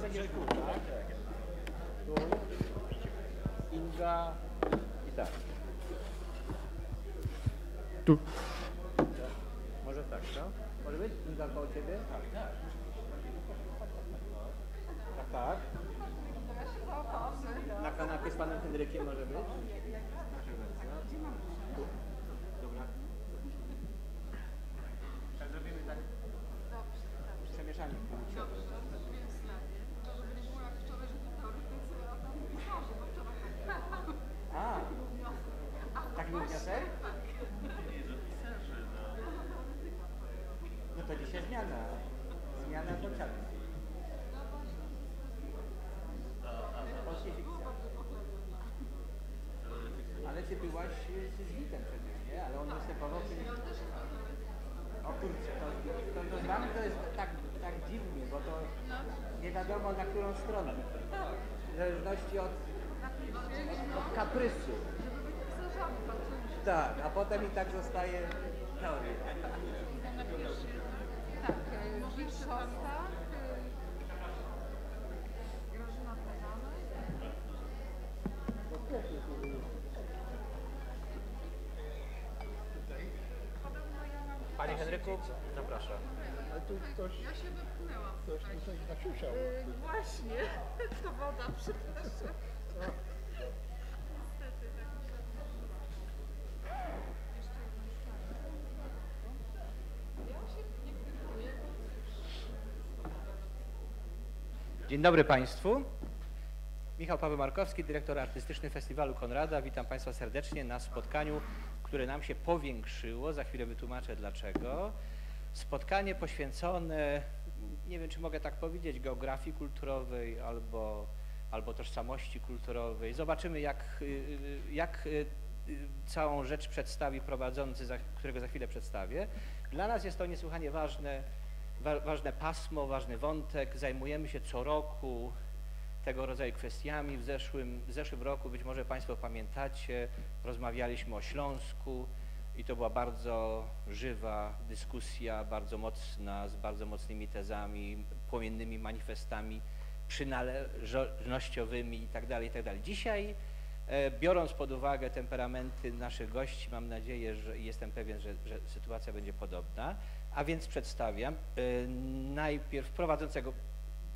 Tu, Inga i tak. Tu. Może tak, co? Może być Inga koło ciebie? Tak, tak. Tak, tak. Na kanapie z panem Henrykiem może być? Tu. Dobra. Zrobimy tak. Przemieszanie. Dobrze. Ty byłaś z Żwitem przecież, nie? Ale on występował przy... O kurczę, to, to, to to jest tak, tak dziwnie, bo to nie wiadomo na którą stronę. W zależności od, od kaprysu. Tak, a potem i tak zostaje teoria. Tak, Wilk Szostak, Henryku, zapraszam. Ale tu ktoś, Ja się wypchnęłam. ktoś tutaj nasiusiał. Y, właśnie, to woda, przepraszam. Niestety, tak mi się Jeszcze jedną szklankę. Ja się nie krytykuję, bo Dzień dobry Państwu. Michał Paweł Markowski, dyrektor artystyczny Festiwalu Konrada. Witam Państwa serdecznie na spotkaniu, które nam się powiększyło. Za chwilę wytłumaczę dlaczego. Spotkanie poświęcone, nie wiem czy mogę tak powiedzieć, geografii kulturowej albo, albo tożsamości kulturowej. Zobaczymy jak, y, jak y, y, całą rzecz przedstawi prowadzący, którego za chwilę przedstawię. Dla nas jest to niesłychanie ważne, wa- ważne pasmo, ważny wątek. Zajmujemy się co roku tego rodzaju kwestiami. W zeszłym, w zeszłym roku, być może Państwo pamiętacie, rozmawialiśmy o Śląsku i to była bardzo żywa dyskusja, bardzo mocna, z bardzo mocnymi tezami, płomiennymi manifestami przynależnościowymi itd. itd. Dzisiaj, e, biorąc pod uwagę temperamenty naszych gości, mam nadzieję, że jestem pewien, że, że sytuacja będzie podobna, a więc przedstawiam e, najpierw prowadzącego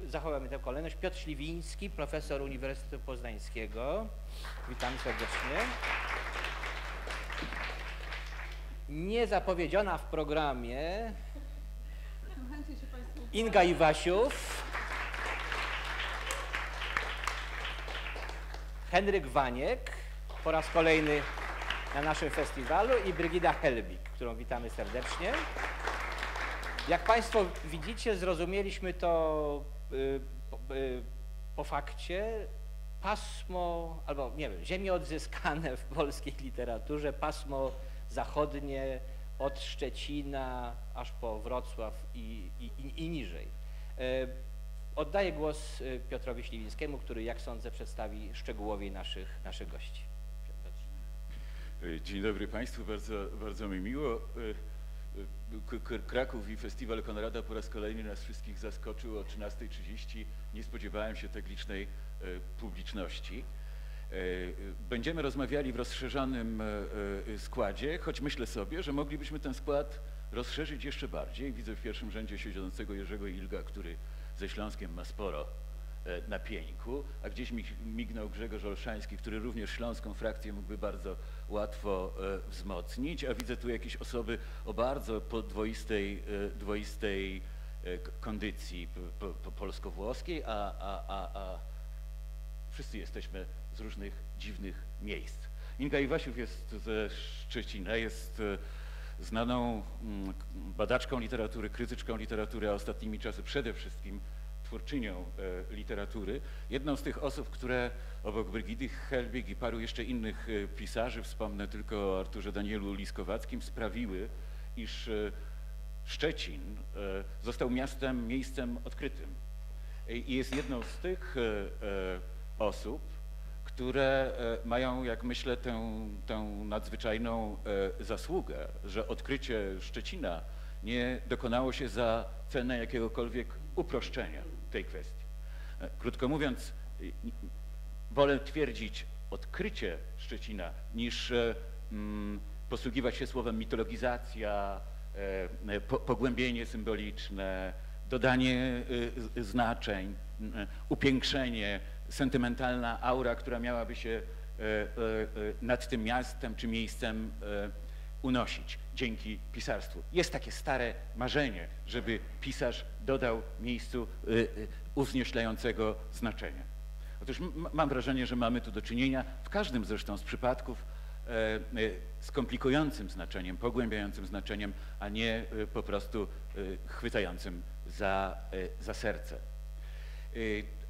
zachowamy tę kolejność. Piotr Śliwiński, profesor Uniwersytetu Poznańskiego. Witam serdecznie. Niezapowiedziana w programie Inga Iwasiów. Henryk Waniek po raz kolejny na naszym festiwalu i Brygida Helbig, którą witamy serdecznie. Jak Państwo widzicie, zrozumieliśmy to po, y, po fakcie. Pasmo, albo nie wiem, ziemie odzyskane w polskiej literaturze, pasmo zachodnie od Szczecina aż po Wrocław i, i, i, i niżej. E, Oddaję głos y, Piotrowi Śliwińskiemu, który, jak sądzę, przedstawi szczegółowiej naszych, naszych gości. Dzień dobry Państwu, bardzo, bardzo mi miło. Kraków i Festiwal Konrada po raz kolejny nas wszystkich zaskoczył o 13.30. Nie spodziewałem się tak licznej e, publiczności. E, Będziemy rozmawiali w rozszerzonym e, składzie, choć myślę sobie, że moglibyśmy ten skład rozszerzyć jeszcze bardziej. Widzę w pierwszym rzędzie siedzącego Jerzego Ilga, który ze Śląskiem ma sporo na pieńku, a gdzieś mi mignął Grzegorz Olszański, który również śląską frakcję mógłby bardzo łatwo e, wzmocnić, a widzę tu jakieś osoby o bardzo podwoistej e, dwoistej e, k- kondycji polsko-włoskiej, a, a, a, a wszyscy jesteśmy z różnych dziwnych miejsc. Inga Iwasiów jest ze Szczecina, jest e, znaną mm, badaczką literatury, krytyczką literatury, a ostatnimi czasy przede wszystkim twórczynią e, literatury. Jedną z tych osób, które obok Brygidy Helbig i paru jeszcze innych e, pisarzy, wspomnę tylko o Arturze Danielu Liskowackim, sprawiły, iż e, Szczecin został miastem, miejscem odkrytym. I jest jedną z tych osób, które mają, jak myślę, tę, tę nadzwyczajną zasługę, że odkrycie Szczecina nie dokonało się za cenę jakiegokolwiek uproszczenia tej kwestii. E, Krótko mówiąc, wolę twierdzić odkrycie Szczecina niż e, mm, posługiwać się słowem mitologizacja, e, po, pogłębienie symboliczne, dodanie znaczeń, upiększenie, sentymentalna aura, która miałaby się nad tym miastem czy miejscem unosić dzięki pisarstwu. Jest takie stare marzenie, żeby pisarz dodał miejscu y, y, uwznioślającego znaczenia. Otóż mam wrażenie, że mamy tu do czynienia w każdym zresztą z przypadków e, e, z komplikującym znaczeniem, pogłębiającym znaczeniem, a nie e, po prostu chwytającym za, za serce.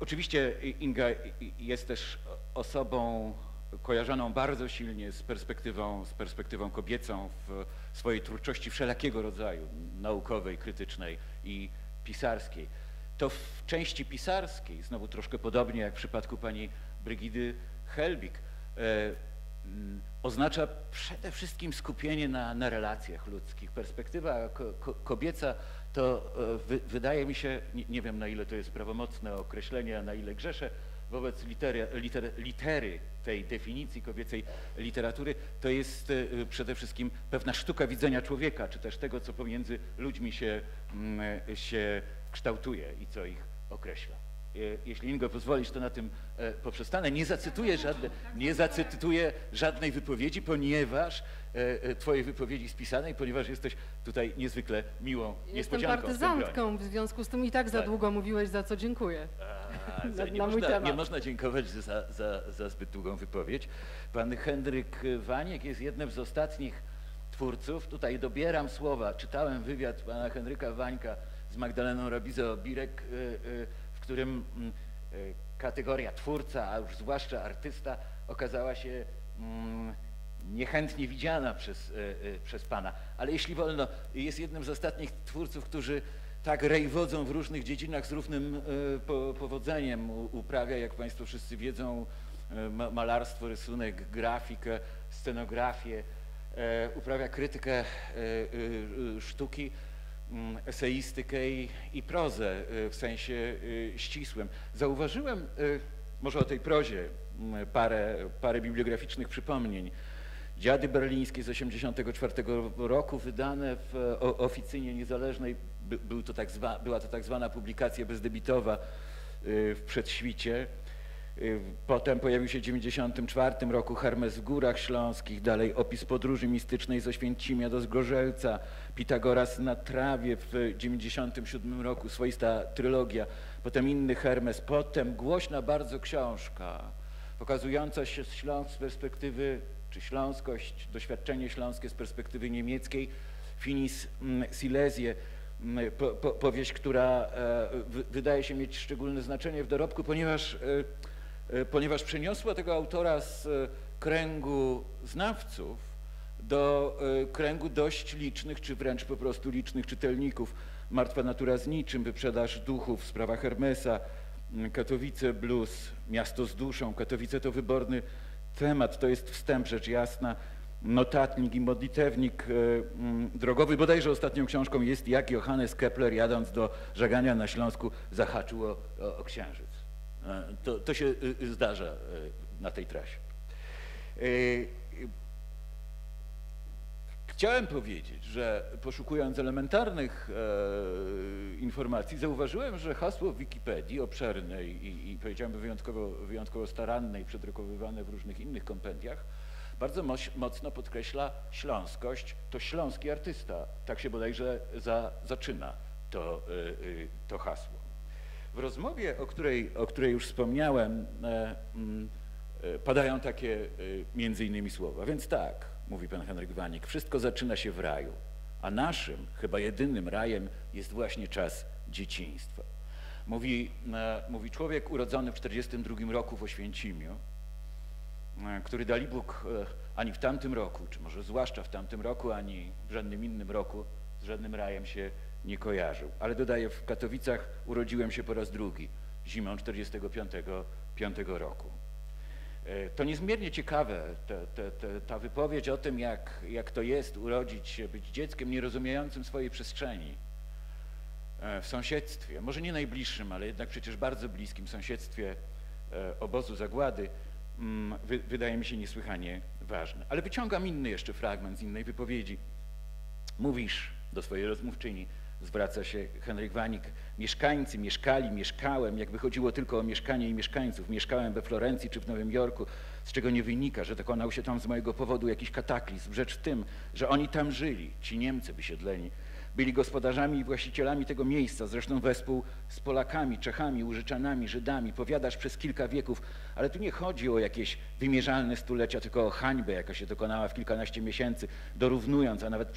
Oczywiście Inga jest też osobą kojarzoną bardzo silnie z perspektywą, z perspektywą kobiecą w swojej twórczości wszelakiego rodzaju, naukowej, krytycznej i pisarskiej. To w części pisarskiej, znowu troszkę podobnie jak w przypadku pani Brygidy Helbig, e, mm, oznacza przede wszystkim skupienie na, na relacjach ludzkich. Perspektywa ko, ko, kobieca to e, wy, wydaje mi się, nie, nie wiem na ile to jest prawomocne określenie, a na ile grzeszę, wobec litery, liter, litery tej definicji kobiecej literatury, to jest e, przede wszystkim pewna sztuka widzenia człowieka, czy też tego, co pomiędzy ludźmi się, mm, się kształtuje i co ich określa. Jeśli Ingo pozwolisz, to na tym e, poprzestanę. Nie zacytuję, żadne, nie zacytuję żadnej wypowiedzi, ponieważ e, e, twojej wypowiedzi spisanej, ponieważ jesteś tutaj niezwykle miłą Jestem niespodzianką. w gronie. partyzantką, w związku z tym i tak za Tak. długo mówiłeś, za co dziękuję. A, Na- za- nie, można, nie można dziękować za, za, za zbyt długą wypowiedź. Pan Henryk Waniek jest jednym z ostatnich twórców. Tutaj dobieram słowa. Czytałem wywiad pana Henryka Wańka z Magdaleną Rabizą-Birek, y, y, w którym mm, y, kategoria twórca, a już zwłaszcza artysta, okazała się mm, niechętnie widziana przez, przez Pana. Ale jeśli wolno, jest jednym z ostatnich twórców, którzy tak rejwodzą w różnych dziedzinach z równym e, po, powodzeniem. Uprawia, jak Państwo wszyscy wiedzą, e, ma- malarstwo, rysunek, grafikę, scenografię, e, uprawia krytykę sztuki, mm, eseistykę i, i prozę w sensie ścisłym. Zauważyłem, może o tej prozie, parę, parę bibliograficznych przypomnień. Dziady berlińskie z 1984 roku, wydane w oficynie niezależnej, by, był to tak zwa, była to tak zwana publikacja bezdebitowa y, w przedświcie. Y, Potem pojawił się w 1994 roku Hermes w Górach Śląskich, dalej opis podróży mistycznej z Oświęcimia do Zgorzelca, Pitagoras na trawie w 1997 roku, swoista trylogia, potem inny Hermes, potem głośna bardzo książka pokazująca się Śląsk z perspektywy, czy śląskość, doświadczenie śląskie z perspektywy niemieckiej, Finis mm, Silesie, mm, po, po, powieść, która e, wy- wydaje się mieć szczególne znaczenie w dorobku, ponieważ, e, e, ponieważ przeniosła tego autora z kręgu znawców do kręgu dość licznych, czy wręcz po prostu licznych czytelników. Martwa natura z niczym, wyprzedaż duchów, sprawa Hermesa, mm, Katowice Blues, miasto z duszą. Katowice to wyborny temat, to jest wstęp, rzecz jasna. Notatnik i modlitewnik e, mm, drogowy, bodajże ostatnią książką jest jak Johannes Kepler jadąc do żegania na Śląsku zahaczył o, o, o księżyc. E, To, to się y, y, zdarza e, na tej trasie. Chciałem powiedzieć, że poszukując elementarnych e, informacji, zauważyłem, że hasło w Wikipedii obszernej i, i powiedziałbym wyjątkowo, wyjątkowo starannej, przedrukowywane w różnych innych kompendiach, bardzo moś, mocno podkreśla śląskość, to śląski artysta. Tak się bodajże za, zaczyna to, e, e, to hasło. W rozmowie, o której, o której już wspomniałem, e, mm, padają takie e, między innymi słowa. Więc tak, mówi pan Henryk Wanik, wszystko zaczyna się w raju, a naszym, chyba jedynym rajem jest właśnie czas dzieciństwa. Mówi, e, mówi człowiek urodzony w 1942 roku w Oświęcimiu, e, który dali Bóg e, ani w tamtym roku, czy może zwłaszcza w tamtym roku, ani w żadnym innym roku z żadnym rajem się nie kojarzył. Ale dodaję, w Katowicach urodziłem się po raz drugi, zimą 45 piątego roku. E, To niezmiernie ciekawe, te, te, ta wypowiedź o tym, jak, jak to jest urodzić się, być dzieckiem nierozumiejącym swojej przestrzeni e, w sąsiedztwie, może nie najbliższym, ale jednak przecież bardzo bliskim sąsiedztwie e, obozu zagłady, mm, wy, wydaje mi się niesłychanie ważne. Ale wyciągam inny jeszcze fragment z innej wypowiedzi. Mówisz do swojej rozmówczyni, zwraca się Henryk Wanik, mieszkańcy mieszkali, mieszkałem, jakby chodziło tylko o mieszkanie i mieszkańców. Mieszkałem we Florencji czy w Nowym Jorku, z czego nie wynika, że dokonał się tam z mojego powodu jakiś kataklizm. Rzecz w tym, że oni tam żyli, ci Niemcy wysiedleni. Byli gospodarzami i właścicielami tego miejsca, zresztą wespół z Polakami, Czechami, Użyczanami, Żydami. Powiadasz przez kilka wieków, ale tu nie chodzi o jakieś wymierzalne stulecia, tylko o hańbę, jaka się dokonała w kilkanaście miesięcy, dorównując, a nawet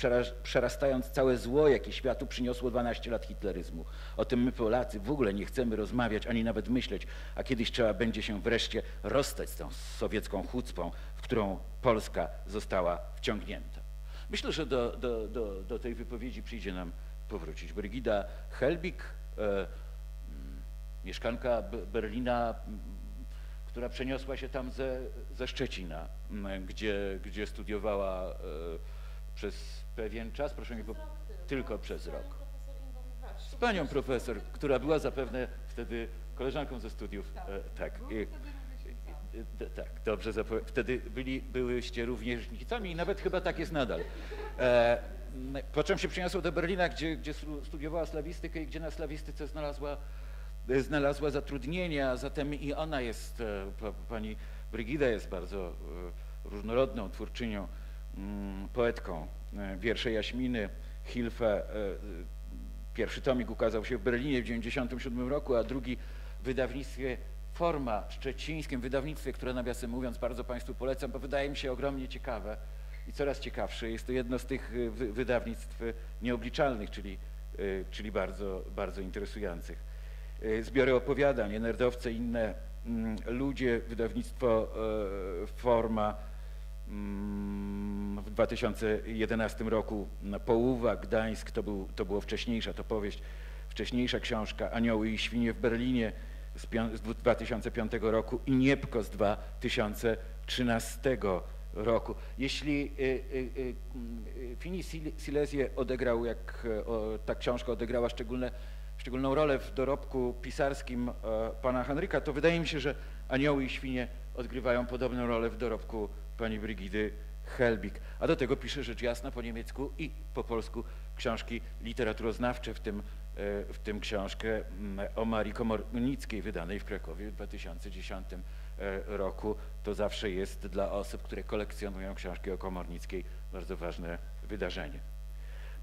przerastając całe zło, jakie światu przyniosło 12 lat hitleryzmu. O tym my Polacy w ogóle nie chcemy rozmawiać, ani nawet myśleć, a kiedyś trzeba będzie się wreszcie rozstać z tą sowiecką chucpą, w którą Polska została wciągnięta. Myślę, że do, do, do, do tej wypowiedzi przyjdzie nam powrócić. Brygida Helbig, e, mm, mieszkanka Berlina, mm, która przeniosła się tam ze, ze Szczecina, mm, gdzie, gdzie studiowała e, przez pewien czas, proszę mi tylko przez rok. Z panią profesor, która była zapewne wtedy koleżanką ze studiów. E, tak. I, i- tak, dobrze. zapo- Wtedy byli, byłyście rówieśnikami i nawet chyba tak jest nadal. E, po czym się przeniosła do Berlina, gdzie, gdzie stu- studiowała slawistykę i gdzie na slawistyce znalazła, e, znalazła zatrudnienie, a zatem i ona jest, e, pa, pani Brygida jest bardzo e, różnorodną twórczynią, mm, poetką. E, Wiersze Jaśminy, Hilfe, Pierwszy tomik ukazał się w Berlinie w 1997 roku, a drugi w wydawnictwie Forma szczecińskim, wydawnictwie, które nawiasem mówiąc bardzo Państwu polecam, bo wydaje mi się ogromnie ciekawe i coraz ciekawsze. Jest to jedno z tych y, wy- wydawnictw y, nieobliczalnych, czyli, y, czyli bardzo, bardzo interesujących. Zbiory opowiadań, nerdowce, inne mm, ludzie, wydawnictwo Forma Mm, W 2011 roku na Połuwa, Gdańsk, to, był, to była wcześniejsza to powieść, wcześniejsza książka Anioły i świnie w Berlinie z, pią- z 2005 roku i Niepko z 2013 roku. Jeśli y, y, y, Fini Sil- Silesie odegrał, jak e, ta książka odegrała szczególne, szczególną rolę w dorobku pisarskim e, pana Henryka, to wydaje mi się, że Anioły i świnie odgrywają podobną rolę w dorobku pani Brygidy Helbig. A do tego pisze rzecz jasna po niemiecku i po polsku książki literaturoznawcze, w tym, w tym książkę mm, o Marii Komornickiej wydanej w Krakowie w 2010 e, roku. To zawsze jest dla osób, które kolekcjonują książki o Komornickiej bardzo ważne wydarzenie.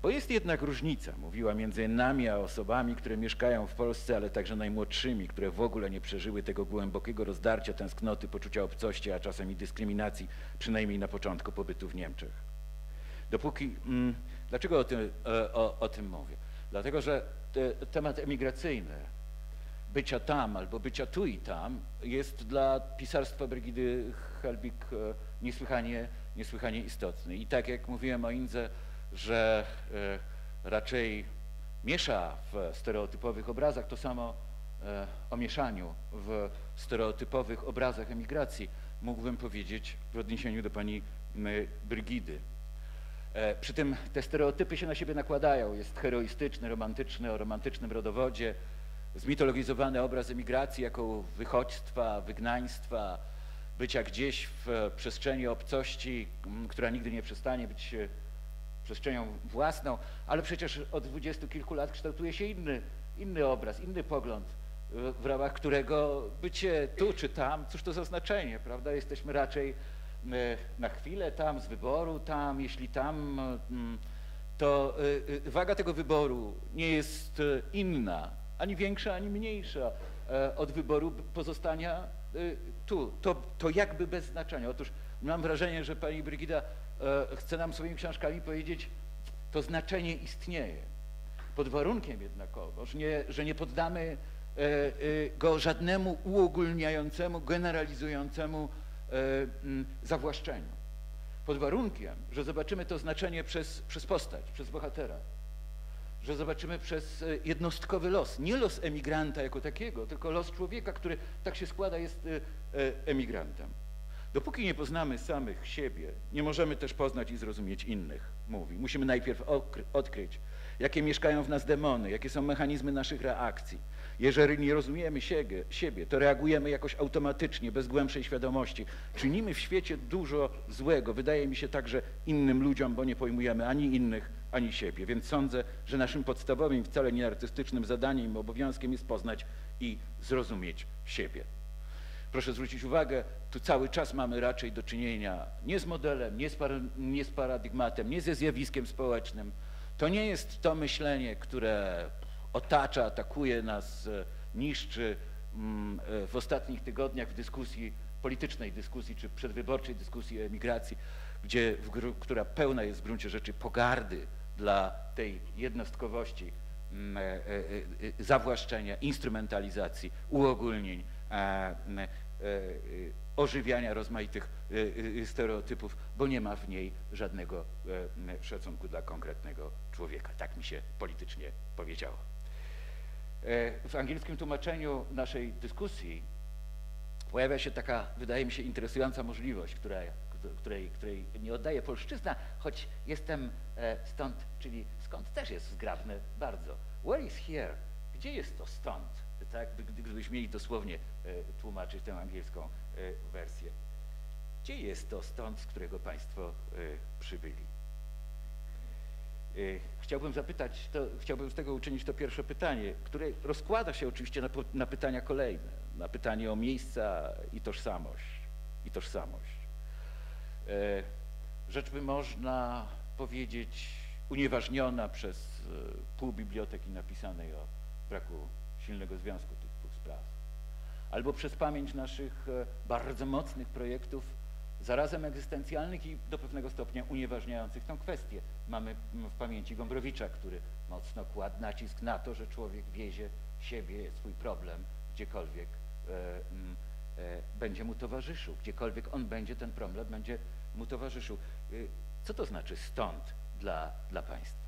Bo jest jednak różnica, mówiła między nami a osobami, które mieszkają w Polsce, ale także najmłodszymi, które w ogóle nie przeżyły tego głębokiego rozdarcia, tęsknoty, poczucia obcości, a czasem i dyskryminacji, przynajmniej na początku pobytu w Niemczech. Dopóki, mm, dlaczego o tym, e, o, o tym mówię? Dlatego, że te, temat emigracyjny, bycia tam albo bycia tu i tam jest dla pisarstwa Brygidy Helbig e, niesłychanie, niesłychanie istotny. I tak jak mówiłem o Indze, że e, raczej miesza w stereotypowych obrazach, to samo e, o mieszaniu w stereotypowych obrazach emigracji mógłbym powiedzieć w odniesieniu do pani Brygidy. E, Przy tym te stereotypy się na siebie nakładają. Jest heroistyczny, romantyczny, o romantycznym rodowodzie, zmitologizowany obraz emigracji jako wychodźstwa, wygnaństwa, bycia gdzieś w e, przestrzeni obcości, która nigdy nie przestanie być e, przestrzenią własną, ale przecież od dwudziestu kilku lat kształtuje się inny, inny obraz, inny pogląd, w ramach którego bycie tu czy tam, cóż to za znaczenie, prawda? Jesteśmy raczej na chwilę tam, z wyboru tam, jeśli tam, mm, to e, e, waga tego wyboru nie jest e, inna, ani większa, ani mniejsza e, od wyboru pozostania tu. To, to jakby bez znaczenia. Otóż mam wrażenie, że pani Brygida e, chce nam swoimi książkami powiedzieć, to znaczenie istnieje. Pod warunkiem jednakowoż, nie, że nie poddamy e, go żadnemu uogólniającemu, generalizującemu zawłaszczeniu. Pod warunkiem, że zobaczymy to znaczenie przez, przez postać, przez bohatera że zobaczymy przez e, jednostkowy los, nie los emigranta jako takiego, tylko los człowieka, który tak się składa, jest e, e, emigrantem. Dopóki nie poznamy samych siebie, nie możemy też poznać i zrozumieć innych, mówi. Musimy najpierw odkryć, jakie mieszkają w nas demony, jakie są mechanizmy naszych reakcji. Jeżeli nie rozumiemy siebie, to reagujemy jakoś automatycznie, bez głębszej świadomości. Czynimy w świecie dużo złego, wydaje mi się także innym ludziom, bo nie pojmujemy ani innych, ani siebie. Więc sądzę, że naszym podstawowym, wcale nie artystycznym zadaniem i obowiązkiem jest poznać i zrozumieć siebie. Proszę zwrócić uwagę, tu cały czas mamy raczej do czynienia nie z modelem, nie z, nie z paradygmatem, nie ze zjawiskiem społecznym. To nie jest to myślenie, które otacza, atakuje nas, e, niszczy mm, e, w ostatnich tygodniach w dyskusji, politycznej dyskusji czy przedwyborczej dyskusji o emigracji, gdzie, która pełna jest w gruncie rzeczy pogardy dla tej jednostkowości, mm, e, zawłaszczenia, instrumentalizacji, uogólnień, ożywiania rozmaitych e, e, stereotypów, bo nie ma w niej żadnego e, szacunku dla konkretnego człowieka. Tak mi się politycznie powiedziało. E, W angielskim tłumaczeniu naszej dyskusji pojawia się taka, wydaje mi się, interesująca możliwość, która, której, której nie oddaje polszczyzna, choć jestem e, stąd, czyli skąd też jest zgrabne bardzo. Where is here? Gdzie jest to stąd? Tak, gdy- gdybyśmy mieli dosłownie tłumaczyć tę angielską wersję. Gdzie jest to stąd, z którego Państwo e, przybyli? Y, Chciałbym zapytać, to, chciałbym z tego uczynić to pierwsze pytanie, które rozkłada się oczywiście na, na pytania kolejne, na pytanie o miejsca i tożsamość. I tożsamość. E, Rzecz by można powiedzieć unieważniona przez e, pół biblioteki napisanej o braku silnego związku. Albo przez pamięć naszych e, bardzo mocnych projektów zarazem egzystencjalnych i do pewnego stopnia unieważniających tę kwestię. Mamy mm, w pamięci Gombrowicza, który mocno kładł nacisk na to, że człowiek wiezie siebie, swój problem gdziekolwiek e, mm, e, będzie mu towarzyszył, gdziekolwiek on będzie, ten problem będzie mu towarzyszył. Y, Co to znaczy stąd dla, dla państwa?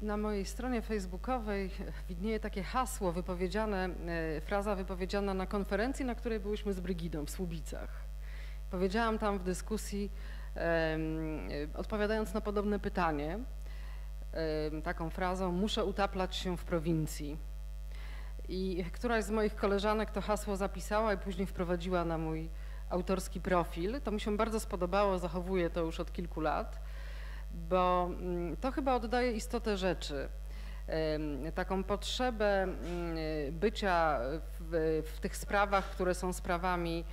Na mojej stronie facebookowej widnieje takie hasło wypowiedziane, e, fraza wypowiedziana na konferencji, na której byłyśmy z Brygidą w Słubicach. Powiedziałam tam w dyskusji, odpowiadając na podobne pytanie, taką frazą: Muszę utaplać się w prowincji. I któraś z moich koleżanek to hasło zapisała i później wprowadziła na mój autorski profil. To mi się bardzo spodobało, zachowuję to już od kilku lat, bo mm, to chyba oddaje istotę rzeczy. Taką potrzebę mm, bycia w, w tych sprawach, które są sprawami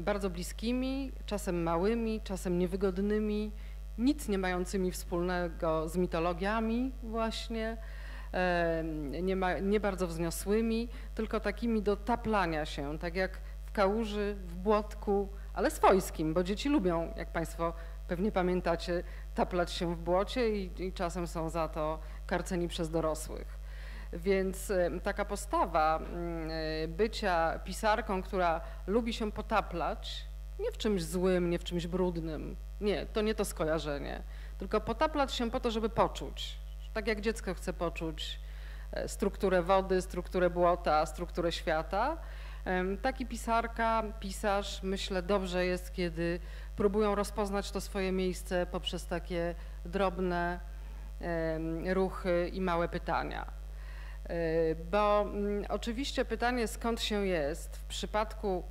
bardzo bliskimi, czasem małymi, czasem niewygodnymi, nic nie mającymi wspólnego z mitologiami właśnie, nie, ma, nie bardzo wzniosłymi, tylko takimi do taplania się, tak jak w kałuży, w błotku, ale swojskim, bo dzieci lubią, jak Państwo pewnie pamiętacie, taplać się w błocie i, i czasem są za to karceni przez dorosłych. Więc em, taka postawa e, bycia pisarką, która lubi się potaplać, nie w czymś złym, nie w czymś brudnym. Nie, to nie to skojarzenie. Tylko potaplać się po to, żeby poczuć. Tak jak dziecko chce poczuć e, strukturę wody, strukturę błota, strukturę świata. Taki pisarka, pisarz, myślę, dobrze jest, kiedy próbują rozpoznać to swoje miejsce poprzez takie drobne ruchy i małe pytania. E, Bo mm, oczywiście pytanie, skąd się jest, w przypadku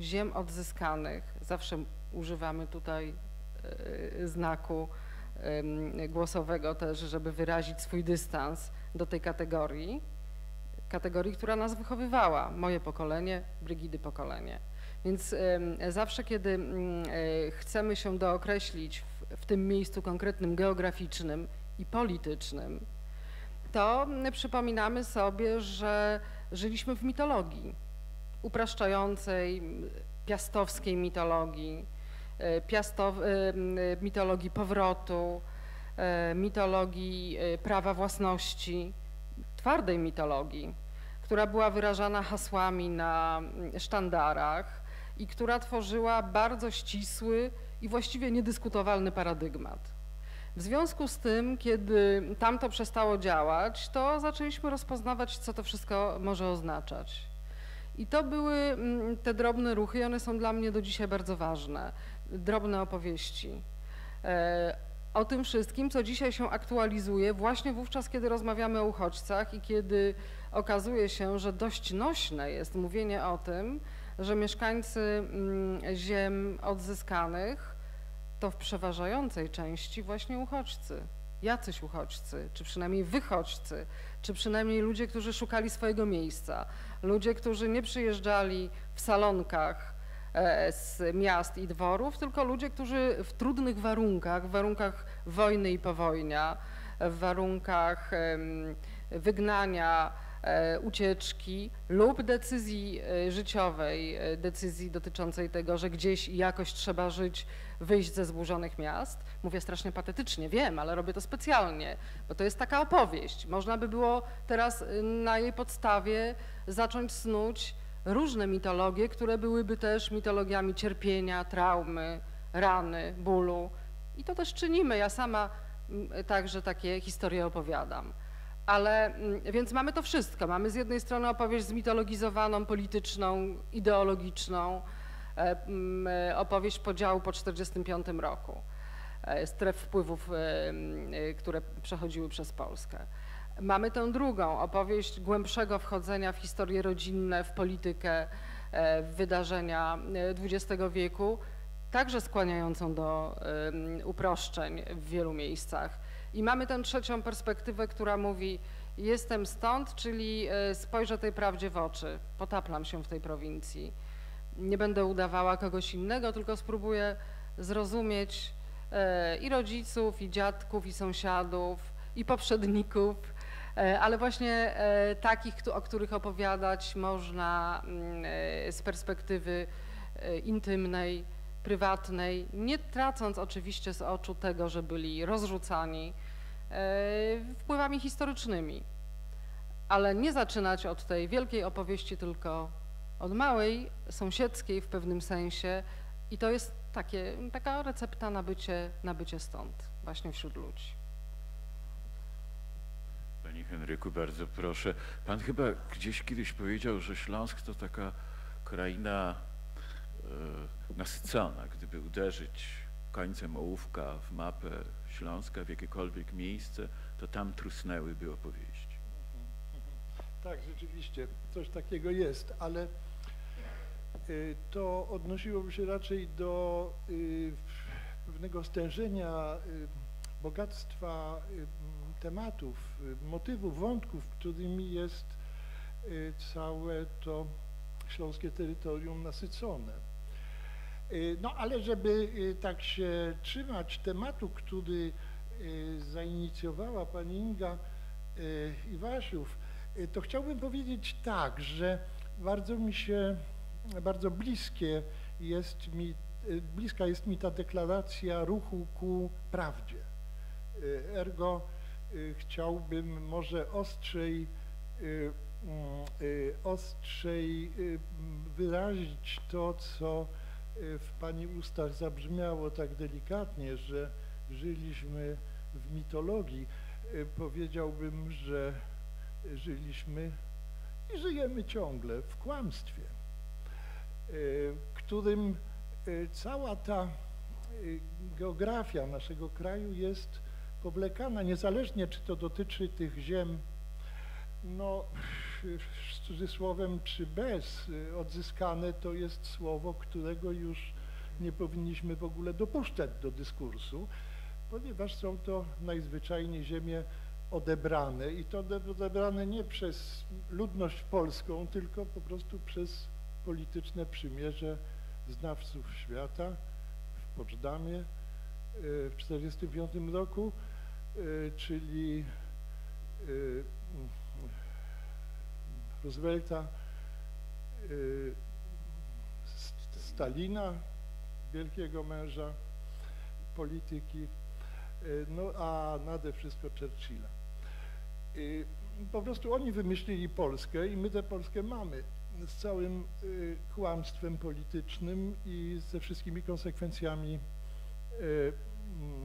ziem odzyskanych, zawsze używamy tutaj e, znaku głosowego też, żeby wyrazić swój dystans do tej kategorii, kategorii, która nas wychowywała, moje pokolenie, Brygidy pokolenie. Więc zawsze, kiedy mm, e, chcemy się dookreślić w, w tym miejscu konkretnym geograficznym i politycznym, to przypominamy sobie, że żyliśmy w mitologii upraszczającej, piastowskiej mitologii, e, piastow, e, mitologii powrotu, mitologii prawa własności, twardej mitologii, która była wyrażana hasłami na sztandarach i która tworzyła bardzo ścisły i właściwie niedyskutowalny paradygmat. W związku z tym, kiedy tamto przestało działać, to zaczęliśmy rozpoznawać, co to wszystko może oznaczać. I to były mm, te drobne ruchy i one są dla mnie do dzisiaj bardzo ważne. Drobne opowieści. E, o tym wszystkim, co dzisiaj się aktualizuje, właśnie wówczas, kiedy rozmawiamy o uchodźcach i kiedy okazuje się, że dość nośne jest mówienie o tym, że mieszkańcy mm, ziem odzyskanych to w przeważającej części właśnie uchodźcy, jacyś uchodźcy, czy przynajmniej wychodźcy, czy przynajmniej ludzie, którzy szukali swojego miejsca, ludzie, którzy nie przyjeżdżali w salonkach e, z miast i dworów, tylko ludzie, którzy w trudnych warunkach, w warunkach wojny i powojnia, w warunkach wygnania, ucieczki lub decyzji e, życiowej, e, decyzji dotyczącej tego, że gdzieś jakoś trzeba żyć, wyjść ze zburzonych miast. Mówię strasznie patetycznie, wiem, ale robię to specjalnie, bo to jest taka opowieść. Można by było teraz y, na jej podstawie zacząć snuć różne mitologie, które byłyby też mitologiami cierpienia, traumy, rany, bólu. I to też czynimy. Ja sama mm, także takie historie opowiadam. Ale mm, więc mamy to wszystko. Mamy z jednej strony opowieść zmitologizowaną, polityczną, ideologiczną, e, mm, e, opowieść podziału po 1945 roku, e, stref wpływów, m, e, które przechodziły przez Polskę. Mamy tę drugą, opowieść głębszego wchodzenia w historie rodzinne, w politykę, w wydarzenia XX wieku, także skłaniającą do uproszczeń w wielu miejscach. I mamy tę trzecią perspektywę, która mówi: Jestem stąd, czyli e, spojrzę tej prawdzie w oczy, potaplam się w tej prowincji. Nie będę udawała kogoś innego, tylko spróbuję zrozumieć e, i rodziców, i dziadków, i sąsiadów, i poprzedników, e, ale właśnie takich, o których opowiadać można mm, z perspektywy intymnej, prywatnej, nie tracąc oczywiście z oczu tego, że byli rozrzucani e, wpływami historycznymi. Ale nie zaczynać od tej wielkiej opowieści, tylko od małej, sąsiedzkiej w pewnym sensie. I to jest takie, taka recepta na bycie, na bycie stąd, właśnie wśród ludzi. Panie Henryku, bardzo proszę. Pan chyba gdzieś kiedyś powiedział, że Śląsk to taka kraina e, nasycona. Gdyby uderzyć końcem ołówka w mapę Śląska w jakiekolwiek miejsce, to tam trusnęłyby opowieści. Tak, rzeczywiście, coś takiego jest, ale y, to odnosiłoby się raczej do y, pewnego stężenia y, bogactwa tematów, motywów, wątków, którymi jest całe to śląskie terytorium nasycone. Y, No ale żeby y, tak się trzymać tematu, który y, zainicjowała pani Inga Iwasiów, to chciałbym powiedzieć tak, że bardzo mi się, bardzo bliskie jest mi, bliska jest mi ta deklaracja ruchu ku prawdzie. Ergo chciałbym może ostrzej, mm, ostrzej wyrazić to, co w Pani ustach zabrzmiało tak delikatnie, że żyliśmy w mitologii. Y, Powiedziałbym, że żyliśmy i żyjemy ciągle w kłamstwie, y, którym y, cała ta y, geografia naszego kraju jest powlekana, niezależnie czy to dotyczy tych ziem, no z cudzysłowem czy bez, y, odzyskane to jest słowo, którego już nie powinniśmy w ogóle dopuszczać do dyskursu, ponieważ są to najzwyczajniej ziemie odebrane. I to ode- odebrane nie przez ludność polską, tylko po prostu przez polityczne przymierze znawców świata w Poczdamie y, w 1945 roku, y, czyli Roosevelta, y, Stalina, wielkiego męża polityki, y, no a nade wszystko Churchilla. Y, Po prostu oni wymyślili Polskę i my tę Polskę mamy z całym kłamstwem politycznym i ze wszystkimi konsekwencjami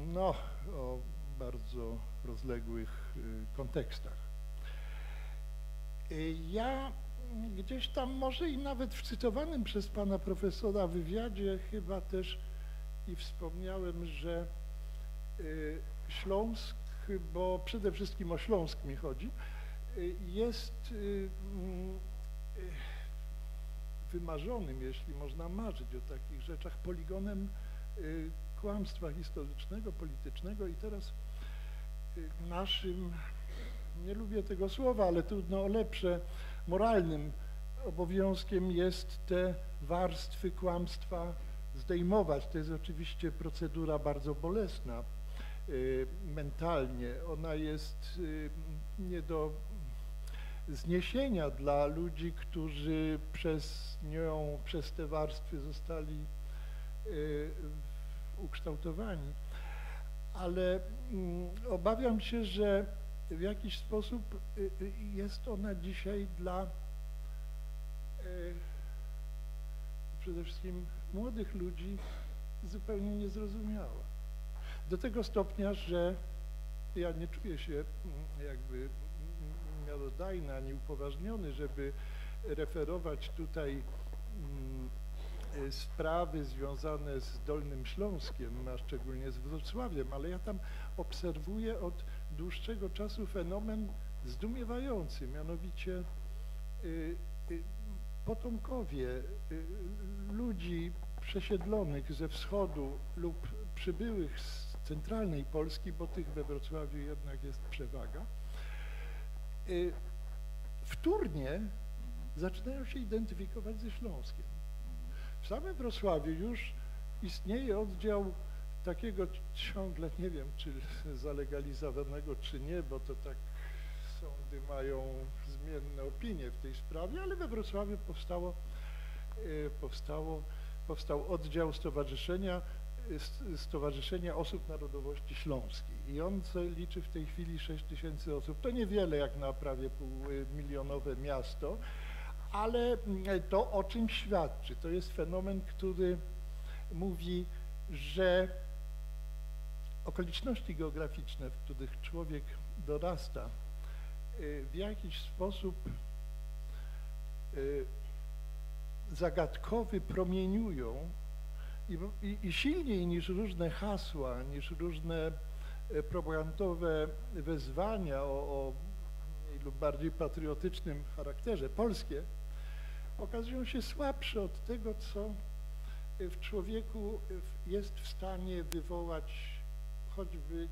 no, o bardzo rozległych kontekstach. Y, Ja gdzieś tam może i nawet w cytowanym przez pana profesora wywiadzie chyba też i wspomniałem, że y, Śląsk, bo przede wszystkim o Śląsk mi chodzi, y, jest mm, wymarzonym, jeśli można marzyć o takich rzeczach, poligonem kłamstwa historycznego, politycznego i teraz naszym, nie lubię tego słowa, ale trudno o lepsze, moralnym obowiązkiem jest te warstwy kłamstwa zdejmować. To jest oczywiście procedura bardzo bolesna y, mentalnie. Ona jest y, nie do zniesienia dla ludzi, którzy przez nią, przez te warstwy zostali y, ukształtowani. Ale mm, obawiam się, że w jakiś sposób y, y, jest ona dzisiaj dla y, przede wszystkim młodych ludzi zupełnie niezrozumiała. Do tego stopnia, że ja nie czuję się mm, jakby mm, miarodajny ani upoważniony, żeby referować tutaj mm, sprawy związane z Dolnym Śląskiem, a szczególnie z Wrocławiem, ale ja tam obserwuję od dłuższego czasu fenomen zdumiewający, mianowicie y, y, potomkowie y, ludzi przesiedlonych ze wschodu lub przybyłych z centralnej Polski, bo tych we Wrocławiu jednak jest przewaga, wtórnie zaczynają się identyfikować ze Śląskiem. W samym Wrocławiu już istnieje oddział takiego ciągle, nie wiem czy zalegalizowanego czy nie, bo to tak sądy mają zmienne opinie w tej sprawie, ale we Wrocławiu powstało, y, powstało, powstał oddział stowarzyszenia, s- Stowarzyszenia Osób Narodowości Śląskiej i on liczy w tej chwili 6 tysięcy osób. To niewiele jak na prawie półmilionowe miasto, ale mm, to o czym świadczy? To jest fenomen, który mówi, że okoliczności geograficzne, w których człowiek dorasta, y, w jakiś sposób y, zagadkowy promieniują i, i, i silniej niż różne hasła, niż różne e, propagandowe wezwania o, o lub bardziej patriotycznym charakterze, polskie, okazują się słabsze od tego, co w człowieku jest w stanie wywołać choćby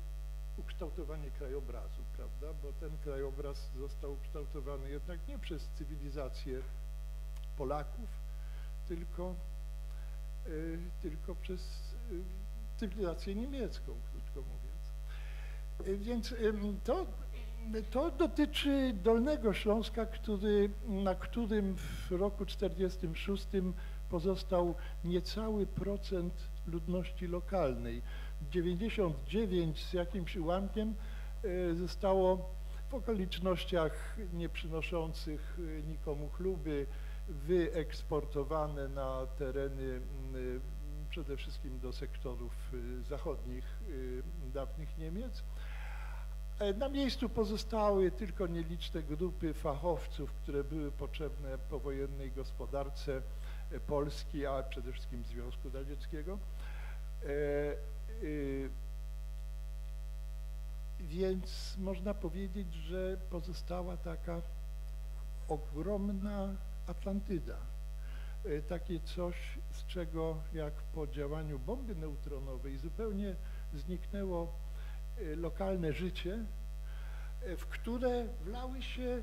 ukształtowanie krajobrazu, prawda? Bo ten krajobraz został ukształtowany jednak nie przez cywilizację Polaków, tylko, y, tylko przez y, cywilizację niemiecką, krótko mówiąc. Y, Więc to, to dotyczy Dolnego Śląska, który, na którym w roku 46 pozostał niecały procent ludności lokalnej. 99 z jakimś ułamkiem y, zostało w okolicznościach nie przynoszących y, nikomu chluby wyeksportowane na tereny y, przede wszystkim do sektorów y, zachodnich dawnych Niemiec. E, Na miejscu pozostały tylko nieliczne grupy fachowców, które były potrzebne powojennej gospodarce e, Polski, a przede wszystkim Związku Radzieckiego. Y, Więc można powiedzieć, że pozostała taka ogromna Atlantyda. E, Takie coś, z czego jak po działaniu bomby neutronowej zupełnie zniknęło e, lokalne życie, w które wlały się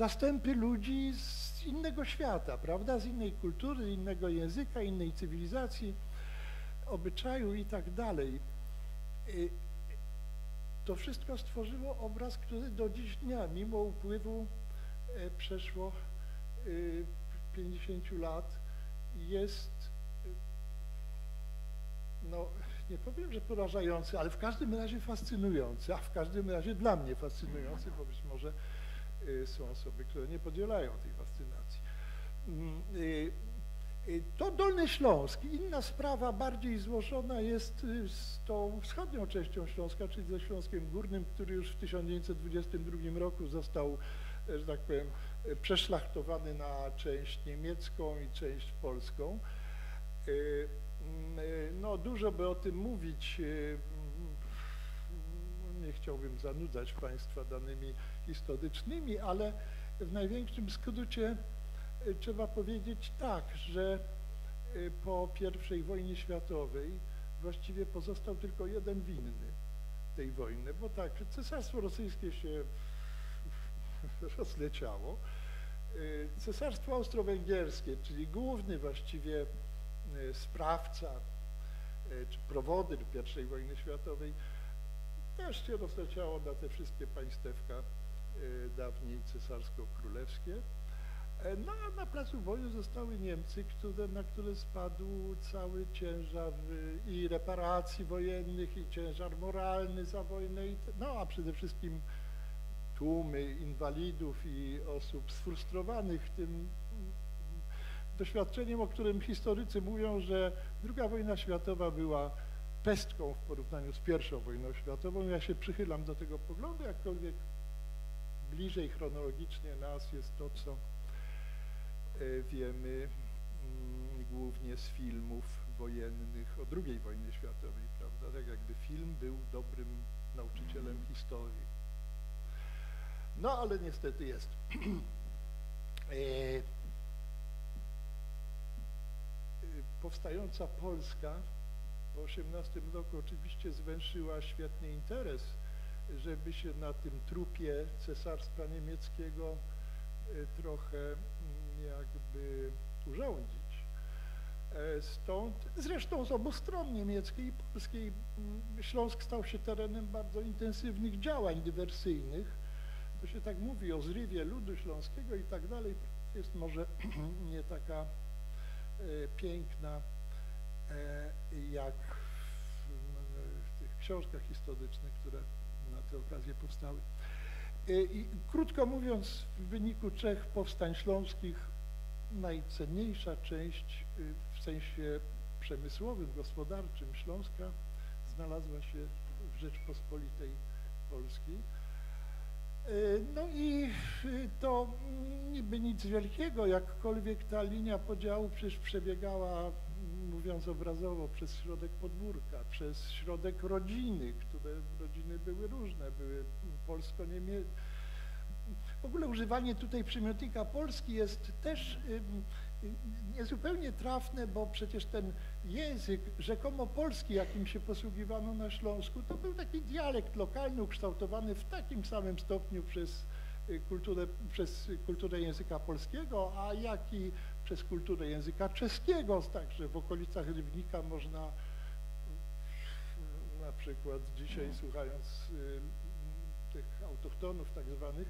zastępy ludzi z innego świata, prawda, z innej kultury, innego języka, innej cywilizacji, obyczaju i tak dalej. E, To wszystko stworzyło obraz, który do dziś dnia, mimo upływu e, przeszło e, 50 lat, jest e, no nie powiem, że porażający, ale w każdym razie fascynujący, a w każdym razie dla mnie fascynujący, bo być może y, są osoby, które nie podzielają tej fascynacji. Mm, y, Y, To Dolny Śląsk. Inna sprawa, bardziej złożona jest y, z tą wschodnią częścią Śląska, czyli ze Śląskiem Górnym, który już w 1922 roku został, że tak powiem, przeszlachtowany na część niemiecką i część polską. Y, mm, y, No, dużo by o tym mówić. y, mm, Nie chciałbym zanudzać Państwa danymi historycznymi, ale w największym skrócie y, trzeba powiedzieć tak, że y, po I wojnie światowej właściwie pozostał tylko jeden winny tej wojny, bo tak, Cesarstwo Rosyjskie się rozleciało. Y, Cesarstwo Austro-Węgierskie, czyli główny właściwie sprawca czy prowodyr I wojny światowej, też się rozleciało na te wszystkie państewka dawniej cesarsko-królewskie. E, No a na placu boju zostały Niemcy, które, na które spadł cały ciężar y, i reparacji wojennych, i ciężar moralny za wojnę, no a przede wszystkim tłumy inwalidów i osób sfrustrowanych tym doświadczeniem, o którym historycy mówią, że II wojna światowa była pestką w porównaniu z I wojną światową. Ja się przychylam do tego poglądu, jakkolwiek bliżej chronologicznie nas jest to, co e, wiemy mm, głównie z filmów wojennych o II wojnie światowej, prawda? Tak jakby film był dobrym nauczycielem historii. No ale niestety jest. E, y, Powstająca Polska po 18 roku oczywiście zwęszyła świetnie interes, żeby się na tym trupie cesarstwa niemieckiego y, trochę mm, jakby urządzić. E, Stąd, zresztą z obu stron niemieckiej i polskiej, mm, Śląsk stał się terenem bardzo intensywnych działań dywersyjnych. To się tak mówi o zrywie ludu śląskiego i tak dalej. Jest może nie taka e, piękna, e, jak w tych książkach historycznych, które na tę okazję powstały. E, I krótko mówiąc, w wyniku trzech powstań śląskich najcenniejsza część y, w sensie przemysłowym, gospodarczym Śląska znalazła się w Rzeczpospolitej Polskiej. Y, No i y, to niby nic wielkiego, jakkolwiek ta linia podziału przecież przebiegała, mówiąc obrazowo, przez środek podwórka, przez środek rodziny, które rodziny były różne, były polsko-niemieckie. W ogóle używanie tutaj przymiotnika Polski jest też niezupełnie trafne, bo przecież ten język rzekomo polski, jakim się posługiwano na Śląsku, to był taki dialekt lokalny ukształtowany w takim samym stopniu przez y, kulturę, przez kulturę języka polskiego, a jak i przez kulturę języka czeskiego, także w okolicach Rybnika można na przykład dzisiaj słuchając y, tych autochtonów tak zwanych,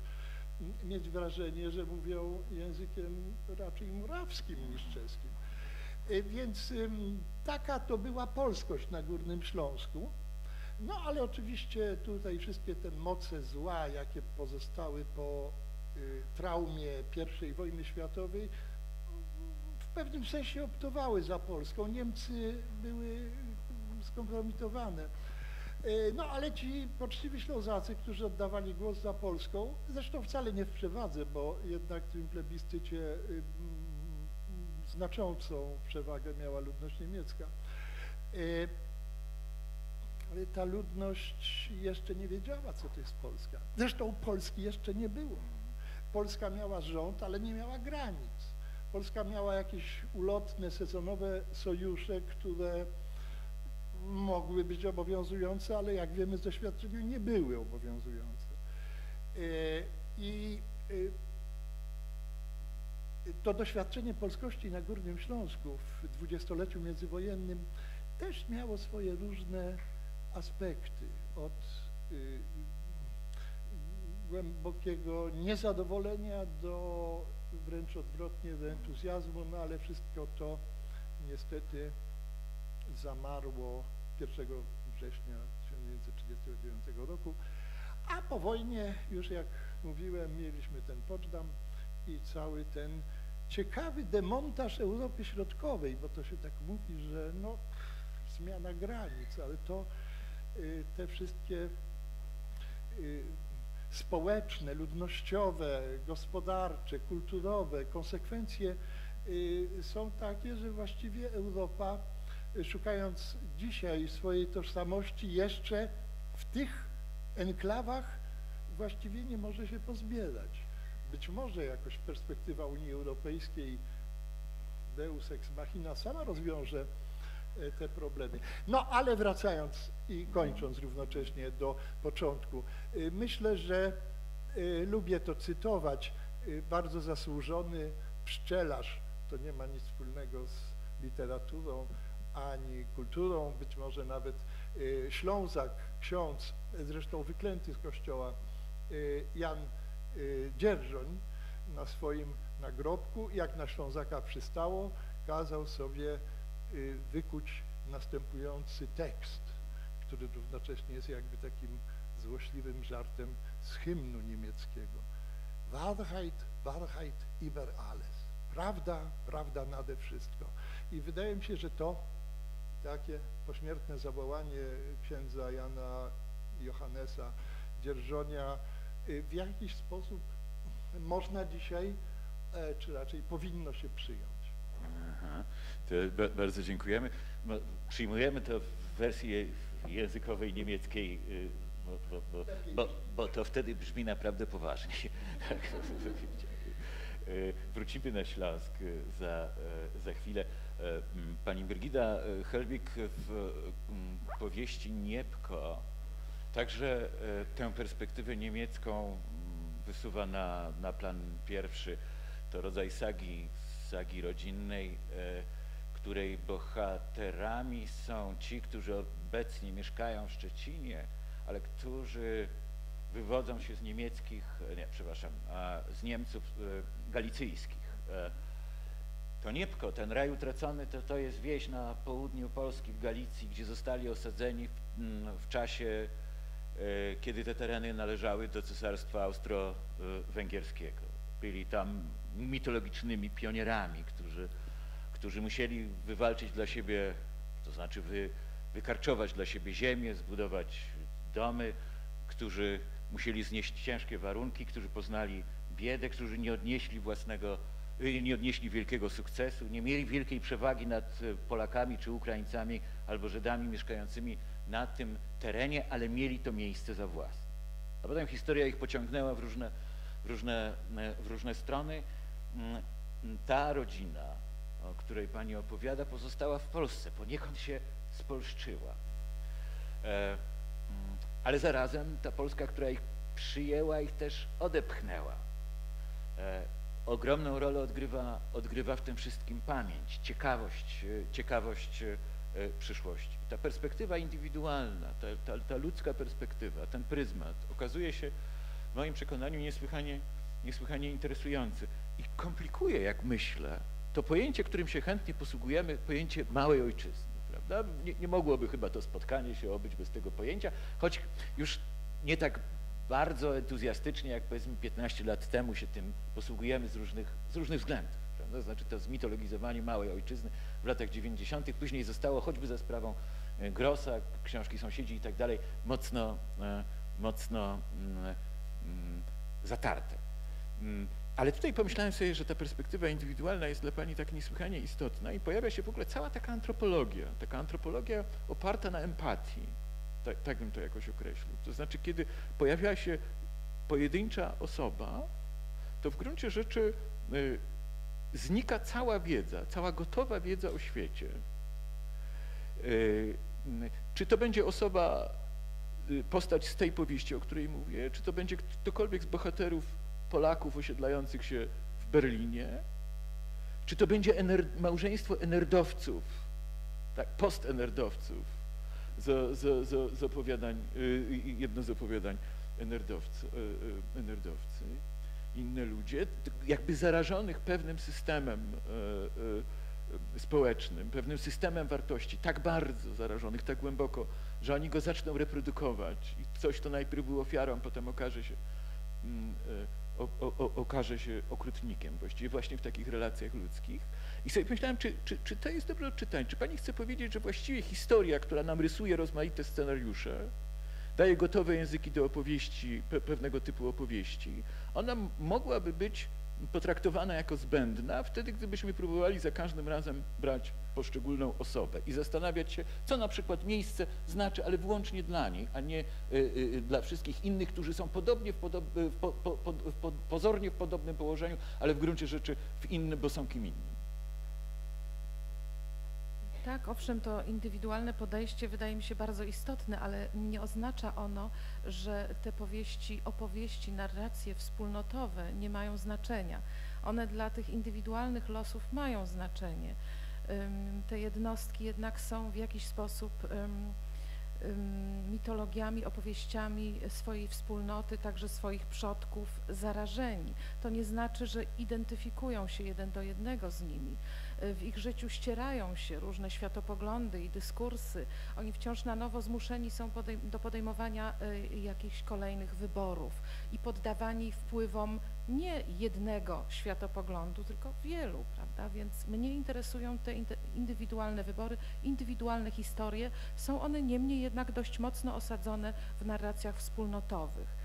mieć wrażenie, że mówią językiem raczej murawskim niż czeskim. Y, Więc taka to była polskość na Górnym Śląsku. No ale oczywiście tutaj wszystkie te moce zła, jakie pozostały po y, traumie I wojny światowej, w pewnym sensie optowały za Polską. Niemcy były skompromitowane. E, No ale ci poczciwi Ślązacy, którzy oddawali głos za Polską, zresztą wcale nie w przewadze, bo jednak w tym plebiscycie y, mm, znaczącą przewagę miała ludność niemiecka. E, ta ludność jeszcze nie wiedziała, co to jest Polska. Zresztą Polski jeszcze nie było. Polska miała rząd, ale nie miała granic. Polska miała jakieś ulotne, sezonowe sojusze, które mogły być obowiązujące, ale jak wiemy z doświadczenia nie były obowiązujące. E, I e, to doświadczenie polskości na Górnym Śląsku w dwudziestoleciu międzywojennym też miało swoje różne aspekty. Od y, głębokiego niezadowolenia do wręcz odwrotnie do entuzjazmu, no ale wszystko to niestety zamarło 1 września 1939 roku, a po wojnie już jak mówiłem mieliśmy ten Poczdam i cały ten ciekawy demontaż Europy Środkowej, bo to się tak mówi, że no, zmiana granic, ale to y, te wszystkie y, społeczne, ludnościowe, gospodarcze, kulturowe konsekwencje y, są takie, że właściwie Europa, y, szukając dzisiaj swojej tożsamości, jeszcze w tych enklawach właściwie nie może się pozbierać. Być może jakoś perspektywa Unii Europejskiej Deus ex machina sama rozwiąże te problemy. No ale wracając i kończąc równocześnie do początku, y, myślę, że y, lubię to cytować, bardzo zasłużony pszczelarz, to nie ma nic wspólnego z literaturą ani kulturą, być może nawet Ślązak, ksiądz, zresztą wyklęty z kościoła, Jan Dzierżoń na swoim nagrobku, jak na Ślązaka przystało, kazał sobie wykuć następujący tekst, który równocześnie jest jakby takim złośliwym żartem z hymnu niemieckiego. Wahrheit, Wahrheit über alles. Prawda, prawda nade wszystko. I wydaje mi się, że to takie pośmiertne zawołanie księdza Jana Johannesa Dzierżonia y, w jakiś sposób można dzisiaj, e, czy raczej powinno się przyjąć. Aha, bardzo dziękujemy. No, przyjmujemy to w wersji językowej niemieckiej, y, bo, bo, bo, bo, to wtedy brzmi naprawdę poważnie. Tak, Y, Wrócimy na Śląsk y, za, za chwilę. Pani Brygida Helbig w powieści Niepko także tę perspektywę niemiecką wysuwa na, na plan pierwszy. To rodzaj sagi, sagi rodzinnej, e, której bohaterami są ci, którzy obecnie mieszkają w Szczecinie, ale którzy wywodzą się z niemieckich, e, nie, przepraszam, z Niemców e, galicyjskich. To Niepko, ten raj utracony, to, to jest wieś na południu Polski, w Galicji, gdzie zostali osadzeni w, m, w czasie, kiedy te tereny należały do Cesarstwa Austro-Węgierskiego. Byli tam mitologicznymi pionierami, którzy, którzy musieli wywalczyć dla siebie, to znaczy wy, wykarczować dla siebie ziemię, zbudować domy, którzy musieli znieść ciężkie warunki, którzy poznali biedę, którzy nie odnieśli własnego, y, nie odnieśli wielkiego sukcesu, nie mieli wielkiej przewagi nad Polakami czy Ukraińcami albo Żydami mieszkającymi na tym terenie, ale mieli to miejsce za własne. A potem historia ich pociągnęła w różne, w różne, w różne strony. Mm, Ta rodzina, o której pani opowiada, pozostała w Polsce, poniekąd się spolszczyła. E, mm, ale zarazem ta Polska, która ich przyjęła, ich też odepchnęła. E, ogromną rolę odgrywa, odgrywa w tym wszystkim pamięć, ciekawość, e, ciekawość przyszłości. Ta perspektywa indywidualna, ta, ta, ta ludzka perspektywa, ten pryzmat okazuje się w moim przekonaniu niesłychanie, niesłychanie interesujący i komplikuje, jak myślę, to pojęcie, którym się chętnie posługujemy, pojęcie małej ojczyzny. Prawda? Nie, nie mogłoby chyba to spotkanie się obyć bez tego pojęcia, choć już nie tak bardzo entuzjastycznie, jak powiedzmy 15 lat temu się tym posługujemy z różnych, z różnych względów. Prawda? Znaczy to zmitologizowanie małej ojczyzny w latach 90. później zostało choćby za sprawą e, Grossa, książki Sąsiedzi i tak dalej, mocno, e, mocno mm, mm, zatarte. Ale tutaj pomyślałem sobie, że ta perspektywa indywidualna jest dla Pani tak niesłychanie istotna i pojawia się w ogóle cała taka antropologia, taka antropologia oparta na empatii, tak, tak bym to jakoś określił. To znaczy, kiedy pojawia się pojedyncza osoba, to w gruncie rzeczy y, znika cała wiedza, cała gotowa wiedza o świecie. Y, Czy to będzie osoba, y, postać z tej powieści, o której mówię, czy to będzie ktokolwiek z bohaterów Polaków osiedlających się w Berlinie, czy to będzie ener małżeństwo enerdowców, tak, postenerdowców, z, z, z, z opowiadań, y, jedno z opowiadań enerdowcy, y, y, inne ludzie, jakby zarażonych pewnym systemem y, y, społecznym, pewnym systemem wartości, tak bardzo zarażonych, tak głęboko, że oni go zaczną reprodukować i coś, to najpierw był ofiarą, potem okaże się mm, y, okaże się okrutnikiem, właściwie właśnie w takich relacjach ludzkich. I sobie myślałem, czy, czy, czy to jest dobre odczytanie? Czy pani chce powiedzieć, że właściwie historia, która nam rysuje rozmaite scenariusze, daje gotowe języki do opowieści, pe pewnego typu opowieści, ona mogłaby być potraktowana jako zbędna wtedy, gdybyśmy próbowali za każdym razem brać poszczególną osobę i zastanawiać się, co na przykład miejsce znaczy, ale wyłącznie dla niej, a nie y, y, dla wszystkich innych, którzy są podobnie w podob, po, po, po, pozornie w podobnym położeniu, ale w gruncie rzeczy w innym, bo są kim innym. Tak, owszem, to indywidualne podejście wydaje mi się bardzo istotne, ale nie oznacza ono, że te powieści, opowieści, narracje wspólnotowe nie mają znaczenia. One dla tych indywidualnych losów mają znaczenie. Te jednostki jednak są w jakiś sposób mitologiami, opowieściami swojej wspólnoty, także swoich przodków zarażeni. To nie znaczy, że identyfikują się jeden do jednego z nimi w ich życiu ścierają się różne światopoglądy i dyskursy. Oni wciąż na nowo zmuszeni są podejm do podejmowania y, jakichś kolejnych wyborów i poddawani wpływom nie jednego światopoglądu, tylko wielu, prawda? Więc mnie interesują te indywidualne wybory, indywidualne historie. Są one niemniej jednak dość mocno osadzone w narracjach wspólnotowych.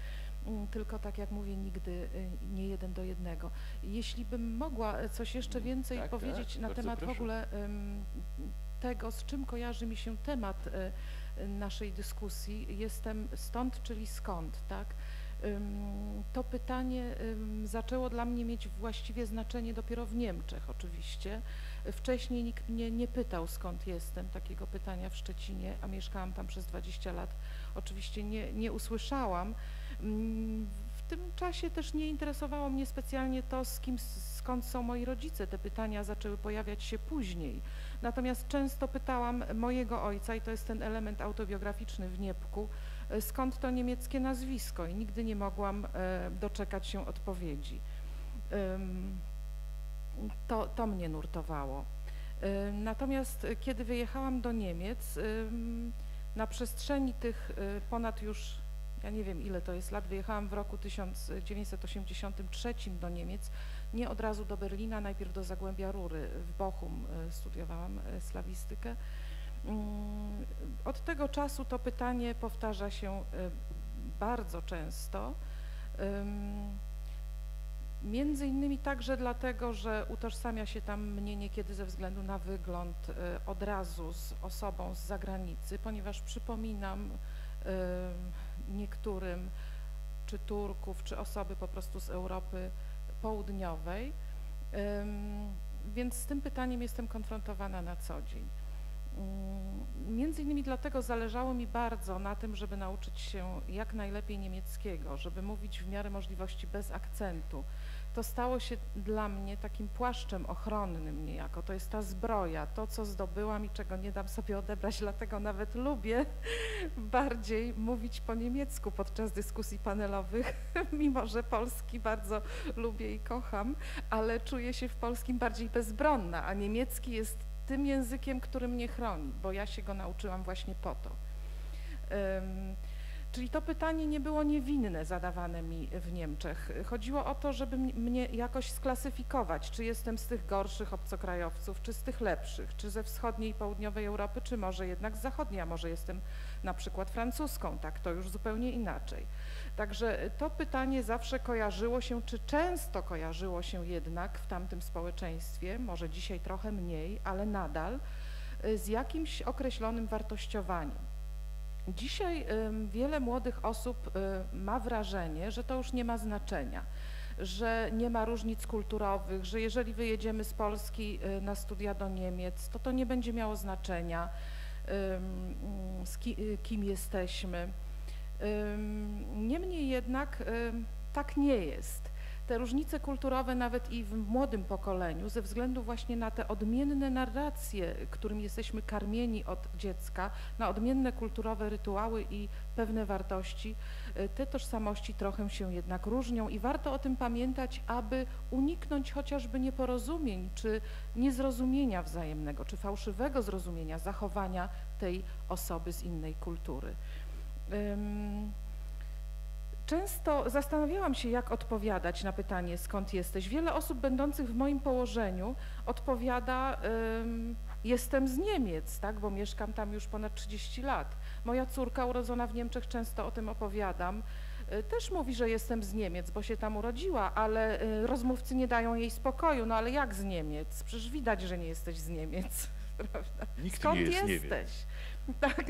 Mm, tylko tak jak mówię, nigdy y, nie jeden do jednego. Jeśli bym mogła coś jeszcze mm, więcej tak, powiedzieć tak, na temat proszę. w ogóle tego, z czym kojarzy mi się temat y, naszej dyskusji, jestem stąd, czyli skąd, tak? To pytanie zaczęło dla mnie mieć właściwie znaczenie dopiero w Niemczech oczywiście. Wcześniej nikt mnie nie pytał skąd jestem, takiego pytania w Szczecinie, a mieszkałam tam przez 20 lat. Oczywiście nie, nie usłyszałam. W tym czasie też nie interesowało mnie specjalnie to, z kim, skąd są moi rodzice. Te pytania zaczęły pojawiać się później. Natomiast często pytałam mojego ojca, i to jest ten element autobiograficzny w Niepku, e, skąd to niemieckie nazwisko i nigdy nie mogłam e, doczekać się odpowiedzi. To, to mnie nurtowało. E, natomiast kiedy wyjechałam do Niemiec, na przestrzeni tych ponad już ja nie wiem ile to jest lat, wyjechałam w roku 1983 do Niemiec, nie od razu do Berlina, najpierw do Zagłębia Rury, w Bochum e, studiowałam e, slawistykę. Mm, od tego czasu to pytanie powtarza się e, bardzo często. Między innymi także dlatego, że utożsamia się tam mnie niekiedy ze względu na wygląd od razu z osobą z zagranicy, ponieważ przypominam niektórym, czy Turków, czy osoby po prostu z Europy Południowej. Więc z tym pytaniem jestem konfrontowana na co dzień. Między innymi dlatego zależało mi bardzo na tym, żeby nauczyć się jak najlepiej niemieckiego, żeby mówić w miarę możliwości bez akcentu, to stało się dla mnie takim płaszczem ochronnym niejako. To jest ta zbroja, to co zdobyłam i czego nie dam sobie odebrać, dlatego nawet lubię bardziej mówić po niemiecku podczas dyskusji panelowych, mimo że polski bardzo lubię i kocham, ale czuję się w polskim bardziej bezbronna, a niemiecki jest tym językiem, który mnie chroni, bo ja się go nauczyłam właśnie po to. Um, Czyli to pytanie nie było niewinne zadawane mi w Niemczech. Chodziło o to, żeby mnie jakoś sklasyfikować, czy jestem z tych gorszych obcokrajowców, czy z tych lepszych, czy ze wschodniej i południowej Europy, czy może jednak z zachodniej, a może jestem na przykład francuską, tak, to już zupełnie inaczej. Także to pytanie zawsze kojarzyło się, czy często kojarzyło się jednak w tamtym społeczeństwie, może dzisiaj trochę mniej, ale nadal, z jakimś określonym wartościowaniem. Dzisiaj wiele młodych osób ma wrażenie, że to już nie ma znaczenia, że nie ma różnic kulturowych, że jeżeli wyjedziemy z Polski y, na studia do Niemiec, to to nie będzie miało znaczenia, y, kim jesteśmy. Niemniej jednak tak nie jest te różnice kulturowe nawet i w młodym pokoleniu, ze względu właśnie na te odmienne narracje, którym jesteśmy karmieni od dziecka, na odmienne kulturowe rytuały i pewne wartości, e, te tożsamości trochę się jednak różnią i warto o tym pamiętać, aby uniknąć chociażby nieporozumień, czy niezrozumienia wzajemnego, czy fałszywego zrozumienia zachowania tej osoby z innej kultury. Często zastanawiałam się, jak odpowiadać na pytanie, skąd jesteś. Wiele osób będących w moim położeniu odpowiada, jestem z Niemiec, tak, bo mieszkam tam już ponad 30 lat. Moja córka urodzona w Niemczech, często o tym opowiadam, y, też mówi, że jestem z Niemiec, bo się tam urodziła, ale y, rozmówcy nie dają jej spokoju. No ale jak z Niemiec? Przecież widać, że nie jesteś z Niemiec, prawda? Nikt Skąd nie jest jesteś? Niemiec. Tak,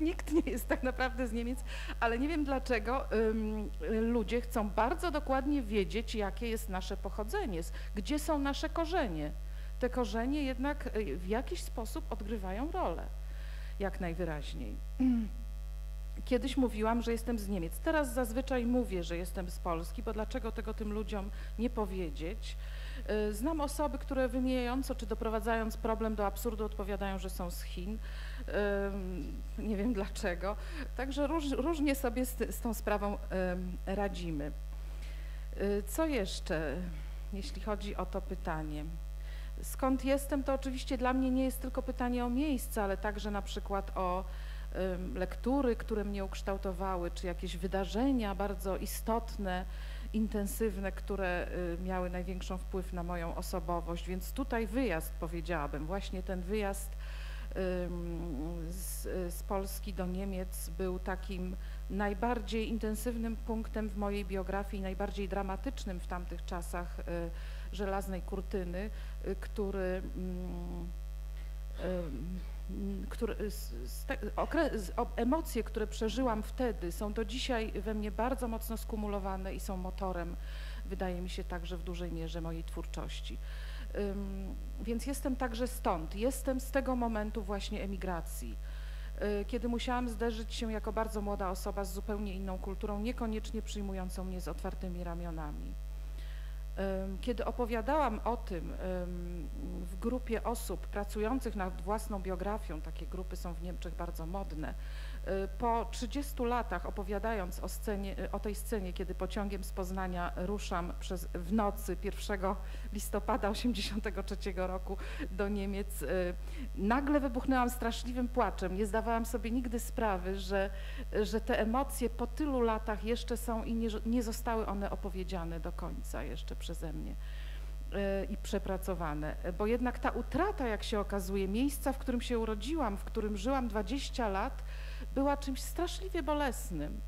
nikt nie jest tak naprawdę z Niemiec, ale nie wiem dlaczego ludzie chcą bardzo dokładnie wiedzieć, jakie jest nasze pochodzenie, gdzie są nasze korzenie. Te korzenie jednak y, w jakiś sposób odgrywają rolę, jak najwyraźniej. Kiedyś mówiłam, że jestem z Niemiec. Teraz zazwyczaj mówię, że jestem z Polski, bo dlaczego tego tym ludziom nie powiedzieć? Y, Znam osoby, które wymijająco czy doprowadzając problem do absurdu odpowiadają, że są z Chin. Nie wiem dlaczego. Także róż, różnie sobie z, z tą sprawą radzimy. Y, Co jeszcze, jeśli chodzi o to pytanie? Skąd jestem, to oczywiście dla mnie nie jest tylko pytanie o miejsce, ale także na przykład o lektury, które mnie ukształtowały, czy jakieś wydarzenia bardzo istotne, intensywne, które y, miały największą wpływ na moją osobowość. Więc tutaj wyjazd, powiedziałabym, właśnie ten wyjazd z, z Polski do Niemiec był takim najbardziej intensywnym punktem w mojej biografii, najbardziej dramatycznym w tamtych czasach y, żelaznej kurtyny, y, który, mm, ym, który z, emocje, które przeżyłam wtedy są do dzisiaj we mnie bardzo mocno skumulowane i są motorem, wydaje mi się także w dużej mierze mojej twórczości. Więc jestem także stąd, jestem z tego momentu właśnie emigracji, y, kiedy musiałam zderzyć się jako bardzo młoda osoba z zupełnie inną kulturą, niekoniecznie przyjmującą mnie z otwartymi ramionami. Kiedy opowiadałam o tym ym, w grupie osób pracujących nad własną biografią, takie grupy są w Niemczech bardzo modne, po 30 latach opowiadając o, scenie, o tej scenie, kiedy pociągiem z Poznania ruszam przez, w nocy 1 listopada 1983 roku do Niemiec, y, nagle wybuchnęłam straszliwym płaczem. Nie zdawałam sobie nigdy sprawy, że, że te emocje po tylu latach jeszcze są i nie, nie zostały one opowiedziane do końca jeszcze przeze mnie y, i przepracowane. Bo jednak ta utrata, jak się okazuje, miejsca, w którym się urodziłam, w którym żyłam 20 lat, była czymś straszliwie bolesnym.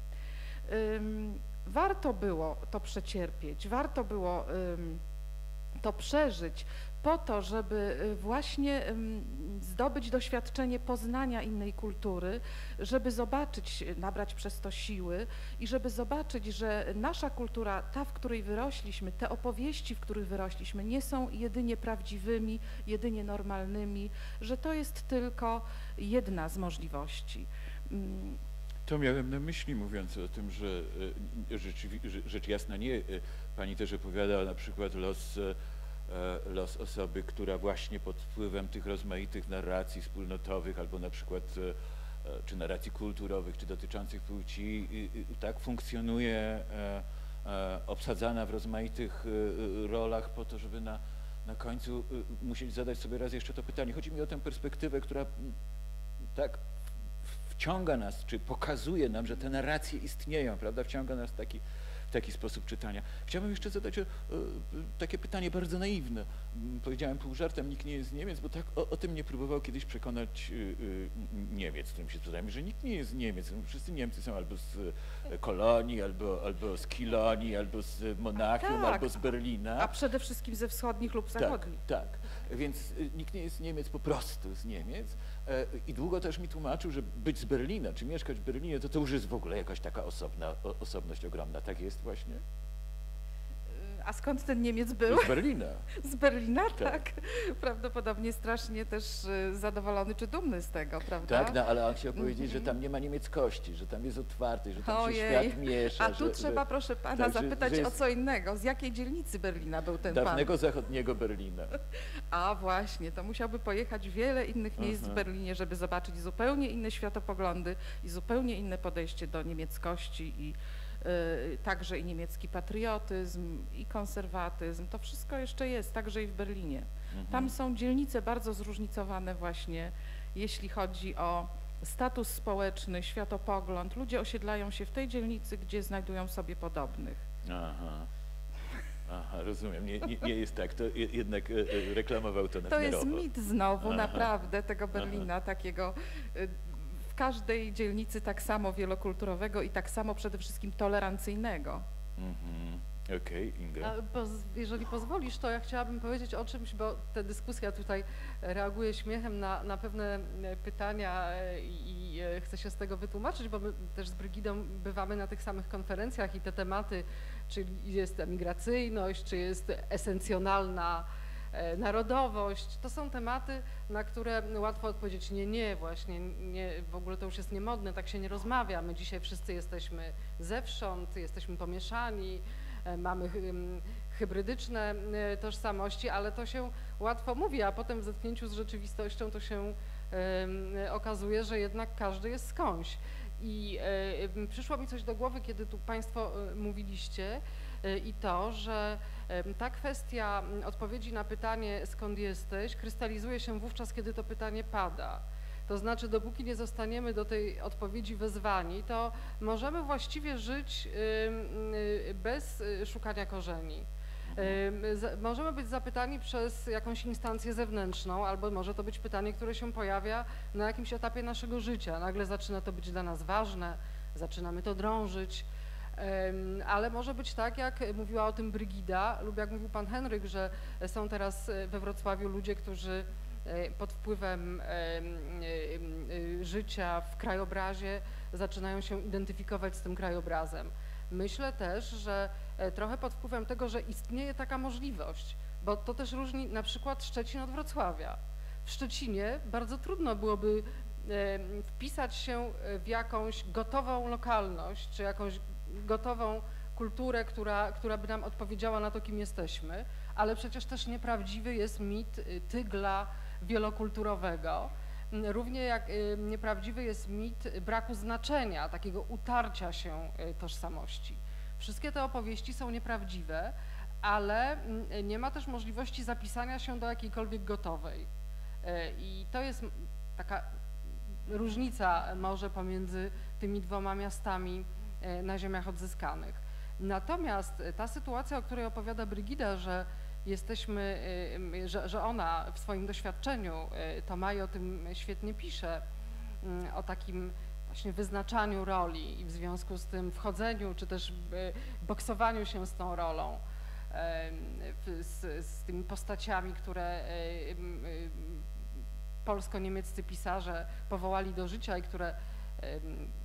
Ym, Warto było to przecierpieć, warto było to przeżyć po to, żeby y, właśnie zdobyć doświadczenie poznania innej kultury, żeby zobaczyć, nabrać przez to siły i żeby zobaczyć, że nasza kultura, ta, w której wyrośliśmy, te opowieści, w których wyrośliśmy, nie są jedynie prawdziwymi, jedynie normalnymi, że to jest tylko jedna z możliwości. To miałem na myśli, mówiąc o tym, że e, że- rzecz jasna nie, e, pani też opowiada na przykład los, e, los osoby, która właśnie pod wpływem tych rozmaitych narracji wspólnotowych albo na przykład czy narracji kulturowych, czy dotyczących płci, tak funkcjonuje obsadzana w rozmaitych rolach po to, żeby na, na końcu musieć zadać sobie raz jeszcze to pytanie. Chodzi mi o tę perspektywę, która tak wciąga nas, czy pokazuje nam, że te narracje istnieją, prawda? Wciąga nas w taki, w taki sposób czytania. Chciałbym jeszcze zadać e, e, takie pytanie bardzo naiwne. M, Powiedziałem pół żartem, nikt nie jest z Niemiec, bo tak o, o tym mnie próbował kiedyś przekonać e, e, Niemiec, którym się spotkałem, że nikt nie jest z Niemiec. Wszyscy Niemcy są albo z e, Kolonii, albo, albo z Kilonii, albo z Monachium, tak. albo z Berlina. A przede wszystkim ze wschodnich lub zachodnich. Tak, tak. Więc y, nikt nie jest z Niemiec po prostu z Niemiec. E, I długo też mi tłumaczył, że być z Berlina, czy mieszkać w Berlinie, to to już jest w ogóle jakaś taka osobna, osobność ogromna. Tak jest właśnie? A skąd ten Niemiec był? Z Berlina. Z Berlina, Tak. tak. Prawdopodobnie strasznie też y, zadowolony czy dumny z tego, prawda? Tak, no, ale on chciał powiedzieć, że Mhm. tam nie ma niemieckości, że tam jest otwarty, że tam się Ojej. świat miesza. A tu że, trzeba, że proszę pana, tak, że- zapytać że o jest- co innego. Z jakiej dzielnicy Berlina był ten pan? dawnego zachodniego Berlina. A właśnie, to musiałby pojechać wiele innych miejsc w Mhm. Berlinie, żeby zobaczyć zupełnie inne światopoglądy i zupełnie inne podejście do niemieckości i także i niemiecki patriotyzm i konserwatyzm. To wszystko jeszcze jest, także i w Berlinie. Mhm. Tam są dzielnice bardzo zróżnicowane właśnie, jeśli chodzi o status społeczny, światopogląd. Ludzie osiedlają się w tej dzielnicy, gdzie znajdują sobie podobnych. Aha. Aha, rozumiem. Nie, nie, nie jest tak. To je- jednak e, e, reklamował to To jest mit znowu, Aha. naprawdę, tego Berlina, takiego y, każdej dzielnicy tak samo wielokulturowego i tak samo przede wszystkim tolerancyjnego. Mhm. Okej, Inga. A poz- jeżeli pozwolisz, to ja chciałabym powiedzieć o czymś, bo ta dyskusja tutaj reaguje śmiechem na, na pewne e, pytania e, i, i e, chcę się z tego wytłumaczyć, bo my też z Brygidą bywamy na tych samych konferencjach i te tematy, czyli jest emigracyjność, czy jest esencjonalna narodowość, to są tematy, na które łatwo odpowiedzieć nie, nie, właśnie, nie, w ogóle to już jest niemodne, tak się nie rozmawia. My dzisiaj wszyscy jesteśmy zewsząd, jesteśmy pomieszani, e, mamy hybrydyczne e, tożsamości, ale to się łatwo mówi, a potem w zetknięciu z rzeczywistością to się okazuje, że jednak każdy jest skądś. I e, przyszło mi coś do głowy, kiedy tu Państwo e, mówiliście e, i to, że ta kwestia m, odpowiedzi na pytanie skąd jesteś krystalizuje się wówczas, kiedy to pytanie pada. To znaczy, dopóki nie zostaniemy do tej odpowiedzi wezwani, to możemy właściwie żyć y, bez y, szukania korzeni. Za- Możemy być zapytani przez jakąś instancję zewnętrzną, albo może to być pytanie, które się pojawia na jakimś etapie naszego życia. Nagle zaczyna to być dla nas ważne, zaczynamy to drążyć. Ale może być tak, jak mówiła o tym Brygida, lub jak mówił pan Henryk, że są teraz e, we Wrocławiu ludzie, którzy e, pod wpływem em, em, e, życia w krajobrazie zaczynają się identyfikować z tym krajobrazem. Myślę też, że trochę pod wpływem tego, że istnieje taka możliwość, bo to też różni na przykład Szczecin od Wrocławia. W Szczecinie bardzo trudno byłoby wpisać się w jakąś gotową lokalność, czy jakąś gotową kulturę, która, która by nam odpowiedziała na to, kim jesteśmy, ale przecież też nieprawdziwy jest mit y, tygla wielokulturowego. Mm, Równie jak y, nieprawdziwy jest mit braku znaczenia, takiego utarcia się y, tożsamości. Wszystkie te opowieści są nieprawdziwe, ale mm, nie ma też możliwości zapisania się do jakiejkolwiek gotowej. I to jest taka różnica może pomiędzy tymi dwoma miastami e, na ziemiach odzyskanych. Natomiast e, ta sytuacja, o której opowiada Brygida, że jesteśmy, e, że, że ona w swoim doświadczeniu, e, to Maj o tym świetnie pisze, mm, o takim właśnie wyznaczaniu roli i w związku z tym wchodzeniu, czy też e, boksowaniu się z tą rolą, z, z tymi postaciami, które e, e, polsko-niemieccy pisarze powołali do życia i które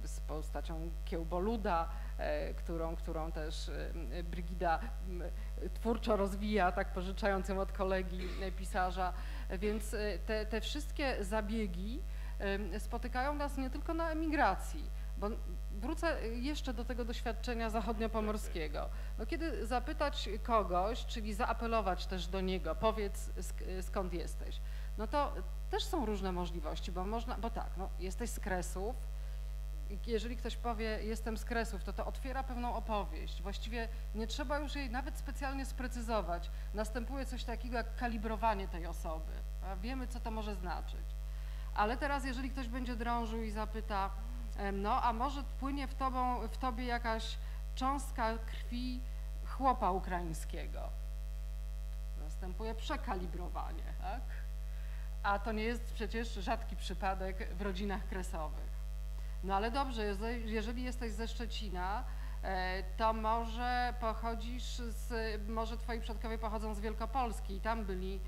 z postacią Kiełboluda, e, którą, którą też Brygida twórczo rozwija, tak pożyczając ją od kolegi e, pisarza. Więc e, te, te wszystkie zabiegi spotykają nas nie tylko na emigracji, bo wrócę jeszcze do tego doświadczenia zachodniopomorskiego. No, kiedy zapytać kogoś, czyli zaapelować też do niego, powiedz sk- skąd jesteś, no to też są różne możliwości, bo można, bo tak, no, jesteś z Kresów, jeżeli ktoś powie jestem z Kresów, to to otwiera pewną opowieść. Właściwie nie trzeba już jej nawet specjalnie sprecyzować. Następuje coś takiego jak kalibrowanie tej osoby. Wiemy, co to może znaczyć. Ale teraz, jeżeli ktoś będzie drążył i zapyta, no a może płynie w, tobą, w tobie jakaś cząstka krwi chłopa ukraińskiego? Następuje przekalibrowanie, tak? A to nie jest przecież rzadki przypadek w rodzinach kresowych. No ale dobrze, jeżeli jesteś ze Szczecina, e, to może pochodzisz z, może twoi przodkowie pochodzą z Wielkopolski i tam byli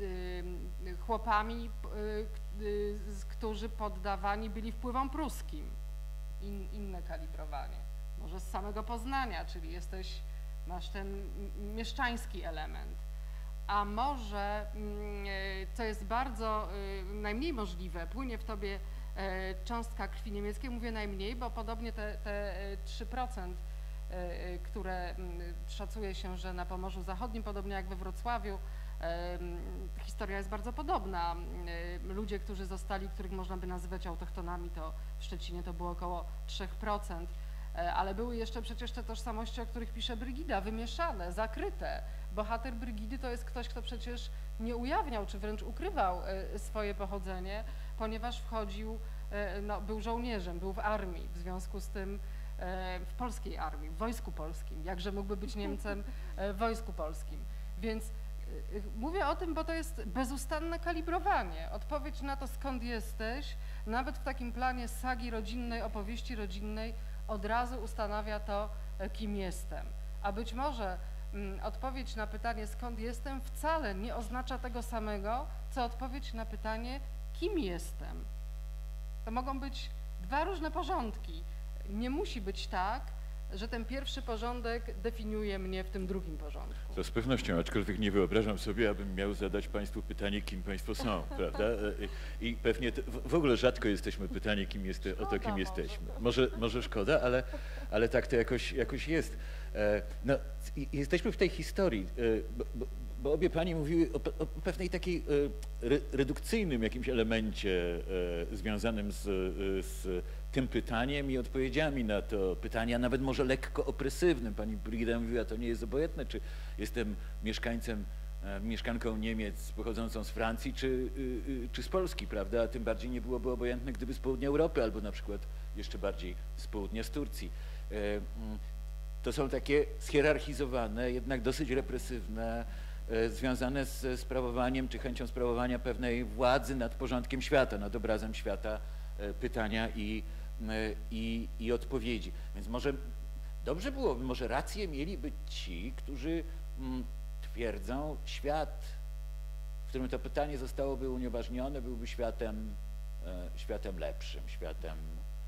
y, chłopami, y, y, którzy poddawani byli wpływom pruskim. In, inne kalibrowanie. Może z samego Poznania, czyli jesteś, masz ten mieszczański element. A może, mm, e, co jest bardzo najmniej możliwe, płynie w tobie cząstka krwi niemieckiej, mówię najmniej, bo podobnie te, te e, 3%, e, e, które mm, szacuje się, że na Pomorzu Zachodnim, podobnie jak we Wrocławiu, e, historia jest bardzo podobna. E, Ludzie, którzy zostali, których można by nazywać autochtonami, to w Szczecinie to było około 3%. E, Ale były jeszcze przecież te tożsamości, o których pisze Brygida, wymieszane, zakryte. Bohater Brygidy to jest ktoś, kto przecież nie ujawniał, czy wręcz ukrywał e, swoje pochodzenie, ponieważ wchodził, e, no, był żołnierzem, był w armii, w związku z tym e, w polskiej armii, w wojsku polskim. Jakże mógłby być Niemcem e, w wojsku polskim. Więc mówię o tym, bo to jest bezustanne kalibrowanie. Odpowiedź na to, skąd jesteś, nawet w takim planie sagi rodzinnej, opowieści rodzinnej, od razu ustanawia to, kim jestem. A być może mm, odpowiedź na pytanie, skąd jestem, wcale nie oznacza tego samego, co odpowiedź na pytanie, kim jestem. To mogą być dwa różne porządki. Nie musi być tak, że ten pierwszy porządek definiuje mnie w tym drugim porządku. To z pewnością, aczkolwiek nie wyobrażam sobie, abym miał zadać Państwu pytanie, kim Państwo są, prawda? I pewnie w ogóle rzadko jesteśmy pytani, kim jeste, o to, kim może. jesteśmy. Może, może szkoda, ale, ale tak to jakoś, jakoś jest. E, No, jesteśmy w tej historii, e, bo, bo, bo obie Pani mówiły o, o pewnej takiej e, re, redukcyjnym jakimś elemencie e, związanym z, e, z tym pytaniem i odpowiedziami na to pytanie, a nawet może lekko opresywnym. Pani Brigida mówiła, to nie jest obojętne, czy jestem mieszkańcem, mieszkanką Niemiec pochodzącą z Francji, czy, y, y, czy z Polski, prawda? A tym bardziej nie byłoby obojętne, gdyby z południa Europy, albo na przykład jeszcze bardziej z południa z Turcji. Mm, To są takie schierarchizowane, jednak dosyć represywne, związane z sprawowaniem czy chęcią sprawowania pewnej władzy nad porządkiem świata, nad obrazem świata, e, pytania i, e, i, i odpowiedzi. Więc może dobrze byłoby, może rację mieliby ci, którzy twierdzą, świat, w którym to pytanie zostałoby unieważnione, byłby światem, e, światem lepszym, światem,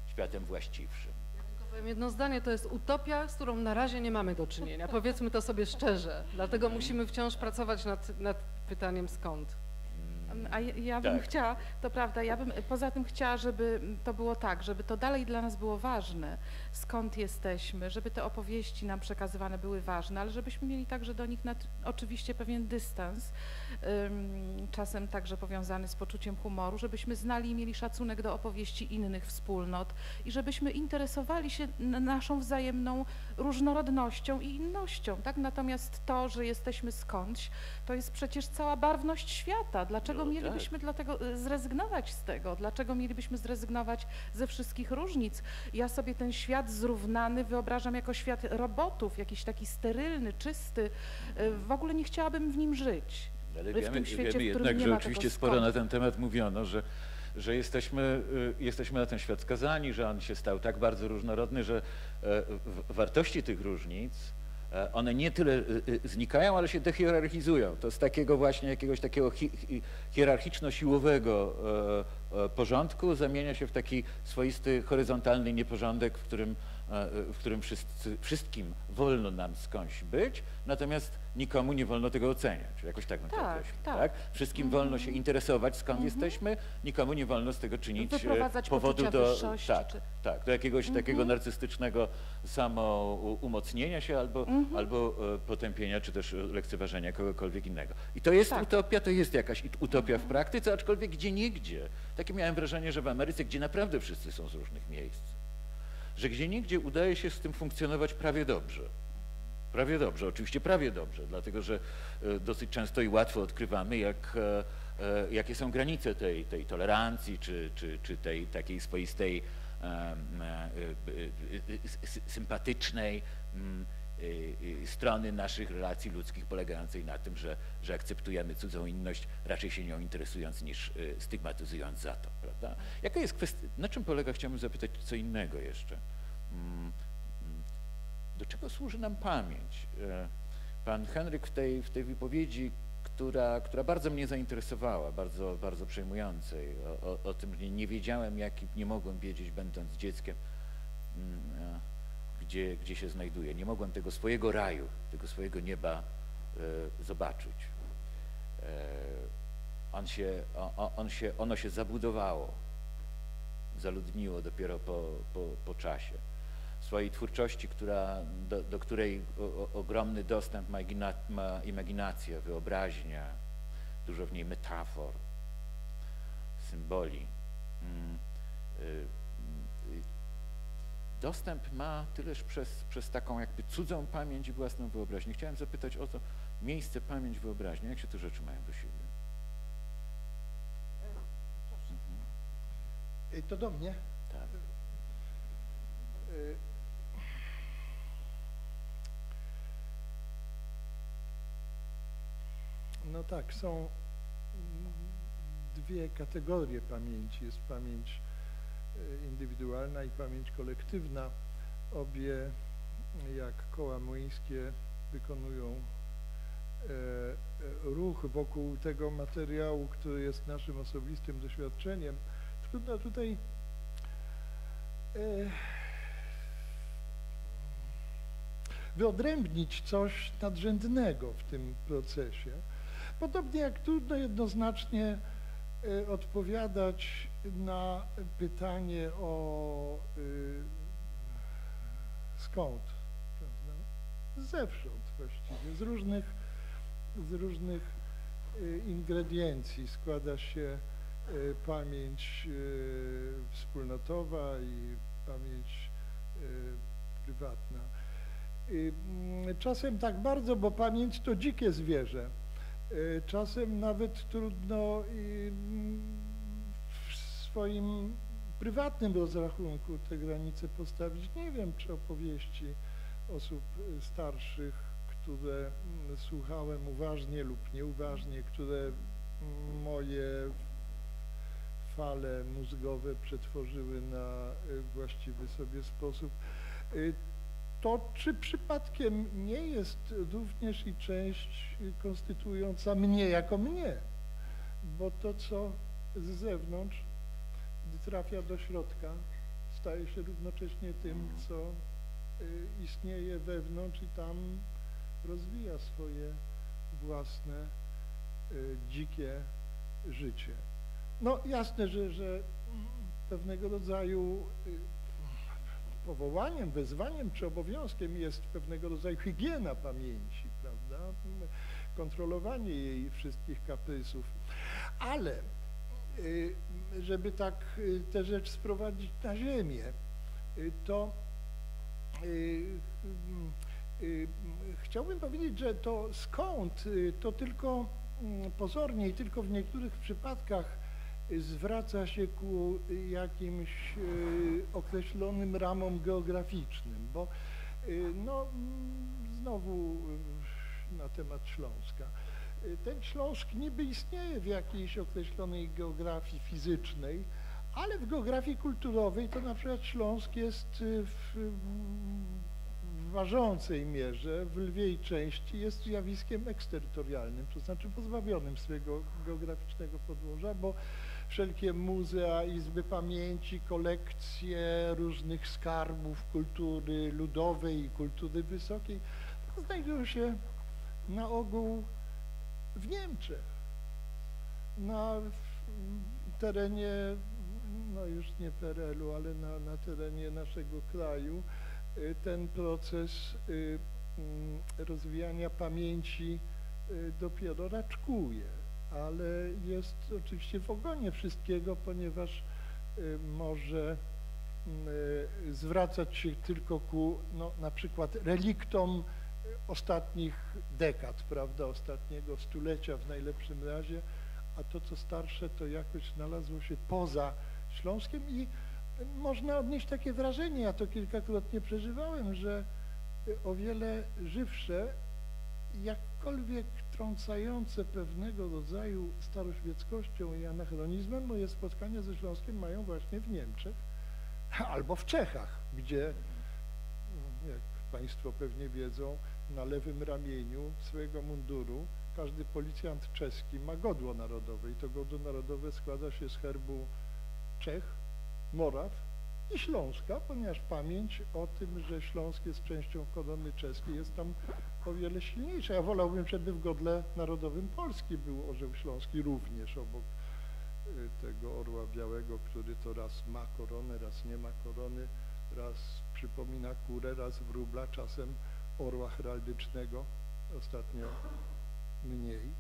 światem właściwszym. Powiem jedno zdanie, to jest utopia, z którą na razie nie mamy do czynienia. Powiedzmy to sobie szczerze. Dlatego musimy wciąż pracować nad, nad pytaniem skąd. A ja, bym Tak. chciała, to prawda, ja bym poza tym chciała, żeby to było tak, żeby to dalej dla nas było ważne, skąd jesteśmy, żeby te opowieści nam przekazywane były ważne, ale żebyśmy mieli także do nich nad, oczywiście pewien dystans, ym, czasem także powiązany z poczuciem humoru, żebyśmy znali i mieli szacunek do opowieści innych wspólnot i żebyśmy interesowali się naszą wzajemną różnorodnością i innością, tak? Natomiast to, że jesteśmy skądś, to jest przecież cała barwność świata. Dlaczego No tak. mielibyśmy dlatego y, zrezygnować z tego? Dlaczego mielibyśmy zrezygnować ze wszystkich różnic? Ja sobie ten świat zrównany wyobrażam jako świat robotów, jakiś taki sterylny, czysty. Y, W ogóle nie chciałabym w nim żyć. Ale wiemy, świecie, wiemy jednak, że oczywiście sporo na ten temat mówiono, że, że jesteśmy, y, jesteśmy na ten świat skazani, że on się stał tak bardzo różnorodny, że wartości tych różnic, e, one nie tyle y, znikają, ale się dehierarchizują. To z takiego właśnie jakiegoś takiego hi, hi, hierarchiczno-siłowego e, e, porządku zamienia się w taki swoisty, horyzontalny nieporządek, w którym, e, w którym wszyscy, wszystkim wolno nam skądś być, natomiast nikomu nie wolno tego oceniać. Jakoś tak bym to Tak, określił, tak. tak? Wszystkim wolno się interesować, skąd jesteśmy, nikomu nie wolno z tego czynić e, powodu do, tak, czy- tak, do jakiegoś takiego narcystycznego samoumocnienia się albo, albo e, potępienia, czy też e, lekceważenia kogokolwiek innego. I to jest Tak. utopia, to jest jakaś utopia w praktyce, aczkolwiek gdzie niegdzie. Takie miałem wrażenie, że w Ameryce, gdzie naprawdę wszyscy są z różnych miejsc, że gdzie niegdzie udaje się z tym funkcjonować prawie dobrze. Prawie dobrze, oczywiście prawie dobrze, dlatego że e, dosyć często i łatwo odkrywamy, jak, e, e, jakie są granice tej, tej tolerancji, czy, czy, czy tej takiej swoistej, sympatycznej mm, strony naszych relacji ludzkich polegającej na tym, że, że akceptujemy cudzą inność, raczej się nią interesując niż e, stygmatyzując za to, prawda? Jaka jest kwestia, na czym polega, chciałbym zapytać co innego jeszcze. Mm, mm, do czego służy nam pamięć? Pan Henryk w tej, w tej wypowiedzi, która, która bardzo mnie zainteresowała, bardzo, bardzo przejmującej, o, o, o tym, że nie wiedziałem, jak nie mogłem wiedzieć, będąc dzieckiem, mm, e, gdzie, gdzie się znajduję. Nie mogłem tego swojego raju, tego swojego nieba e, zobaczyć. E, on się, on się, ono się zabudowało, zaludniło dopiero po, po, po czasie swojej twórczości, która, do, do której o, o, ogromny dostęp ma, ma imaginacja, wyobraźnia, dużo w niej metafor, symboli. Dostęp ma tyleż przez, przez taką jakby cudzą pamięć i własną wyobraźnię. Chciałem zapytać o to miejsce, pamięć, wyobraźnia, jak się te rzeczy mają do siebie? Mhm. Y, To do mnie. Tak. Y, No tak, są dwie kategorie pamięci. Jest pamięć indywidualna i pamięć kolektywna. Obie, jak koła młyńskie, wykonują e, e, ruch wokół tego materiału, który jest naszym osobistym doświadczeniem. Trudno tutaj e, wyodrębnić coś nadrzędnego w tym procesie. Podobnie jak trudno jednoznacznie e, odpowiadać na pytanie o y, skąd, prawda? Zewsząd właściwie, z różnych, z różnych y, ingrediencji składa się y, pamięć y, wspólnotowa i pamięć y, prywatna. Y, mm, Czasem tak bardzo, bo pamięć to dzikie zwierzę. Czasem nawet trudno mm, swoim prywatnym rozrachunku te granice postawić. Nie wiem, czy opowieści osób y, starszych, które mm, słuchałem uważnie lub nieuważnie, które mm, moje fale mózgowe przetworzyły na y, właściwy sobie sposób. Y, To czy przypadkiem nie jest również i część konstytuująca mnie jako mnie? Bo to, co z zewnątrz, trafia do środka, staje się równocześnie tym, co y, istnieje wewnątrz i tam rozwija swoje własne y, dzikie życie. No jasne, że, że pewnego rodzaju y, powołaniem, wezwaniem czy obowiązkiem jest pewnego rodzaju higiena pamięci, prawda? Kontrolowanie jej wszystkich kaprysów. Ale żeby tak y, tę rzecz sprowadzić na ziemię, y, to y, y, chciałbym powiedzieć, że to skąd y, to tylko mm, pozornie i tylko w niektórych przypadkach y, zwraca się ku y, jakimś y, określonym ramom geograficznym, bo y, no mm, znowu y, na temat Śląska. Ten Śląsk niby istnieje w jakiejś określonej geografii fizycznej, ale w geografii kulturowej to na przykład Śląsk jest y, w ważącej mierze, w lwiej części jest zjawiskiem eksterytorialnym, to znaczy pozbawionym swojego geograficznego podłoża, bo wszelkie muzea, izby pamięci, kolekcje różnych skarbów kultury ludowej i kultury wysokiej znajdują się na ogół w Niemczech, na terenie, no już nie PRL-u, ale na, na terenie naszego kraju y, ten proces y, mm, rozwijania pamięci y, dopiero raczkuje, ale jest oczywiście w ogonie wszystkiego, ponieważ może y, zwracać się tylko ku no, na przykład reliktom ostatnich dekad, prawda, ostatniego stulecia w najlepszym razie, a to co starsze to jakoś znalazło się poza Śląskiem i można odnieść takie wrażenie, ja to kilkakrotnie przeżywałem, że o wiele żywsze, jakkolwiek trącające pewnego rodzaju staroświeckością i anachronizmem, moje spotkania ze Śląskiem mają właśnie w Niemczech albo w Czechach, gdzie, jak Państwo pewnie wiedzą, na lewym ramieniu swojego munduru każdy policjant czeski ma godło narodowe i to godło narodowe składa się z herbu Czech, Moraw i Śląska, ponieważ pamięć o tym, że Śląsk jest częścią korony czeskiej jest tam o wiele silniejsza. Ja wolałbym, żeby w godle narodowym Polski był orzeł śląski również obok y, tego orła białego, który to raz ma koronę, raz nie ma korony, raz przypomina kurę, raz wróbla, czasem orła heraldycznego, ostatnio mniej.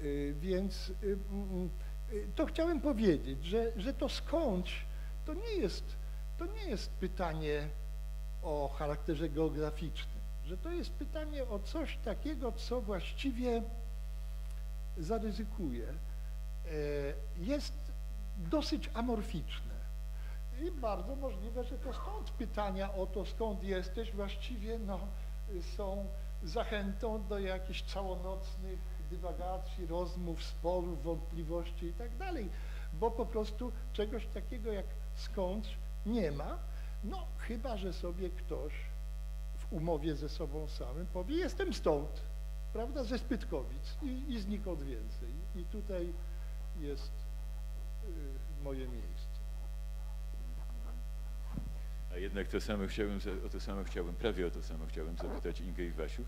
Y, Więc y, mm, y, to chciałem powiedzieć, że, że to skądś to nie jest, to nie jest pytanie o charakterze geograficznym, że to jest pytanie o coś takiego, co właściwie zaryzykuje, e, jest dosyć amorficzne. I bardzo możliwe, że to stąd pytania o to, skąd jesteś, właściwie no, są zachętą do jakichś całonocnych dywagacji, rozmów, sporów, wątpliwości i tak dalej, bo po prostu czegoś takiego jak skąd nie ma, no chyba, że sobie ktoś w umowie ze sobą samym powie, jestem stąd, prawda, ze Spytkowic i, i znikąd więcej. I tutaj jest y, moje miejsce. A jednak to samo chciałbym, o to samo chciałbym, prawie o to samo chciałbym zapytać Ingę Iwasiów.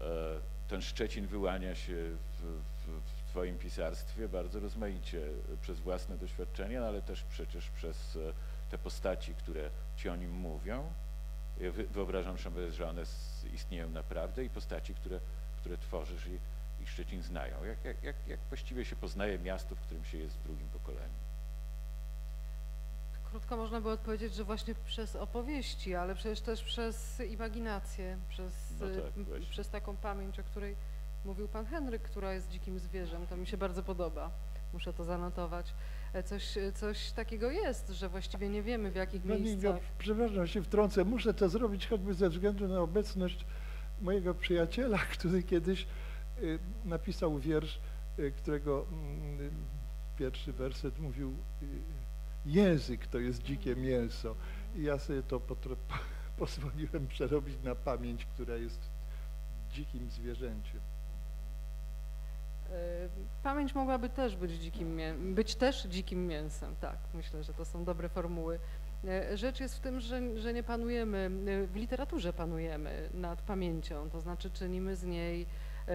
E, Ten Szczecin wyłania się w, w, w Twoim pisarstwie bardzo rozmaicie przez własne doświadczenia, no ale też przecież przez e, te postaci, które Ci o nim mówią. Ja wy- wyobrażam sobie, że one istnieją naprawdę i postaci, które, które tworzysz i, i Szczecin znają. Jak, jak, jak właściwie się poznaje miasto, w którym się jest w drugim pokoleniu? Krótko można by odpowiedzieć, że właśnie przez opowieści, ale przecież też przez imaginację, przez, No tak, y, przez taką pamięć, o której mówił pan Henryk, która jest dzikim zwierzem. To mi się bardzo podoba. Muszę to zanotować. E, Coś, coś takiego jest, że właściwie nie wiemy w jakich No nie, miejscach. no, przepraszam, się wtrącę. Muszę to zrobić choćby ze względu na obecność mojego przyjaciela, który kiedyś y, napisał wiersz, y, którego mm, pierwszy werset mówił y, język to jest dzikie mięso. I ja sobie to pozwoliłem przerobić na pamięć, która jest dzikim zwierzęciem. Pamięć mogłaby też być dzikim, być też dzikim mięsem, tak. Myślę, że to są dobre formuły. E, Rzecz jest w tym, że, że nie panujemy, e, w literaturze panujemy nad pamięcią, to znaczy czynimy z niej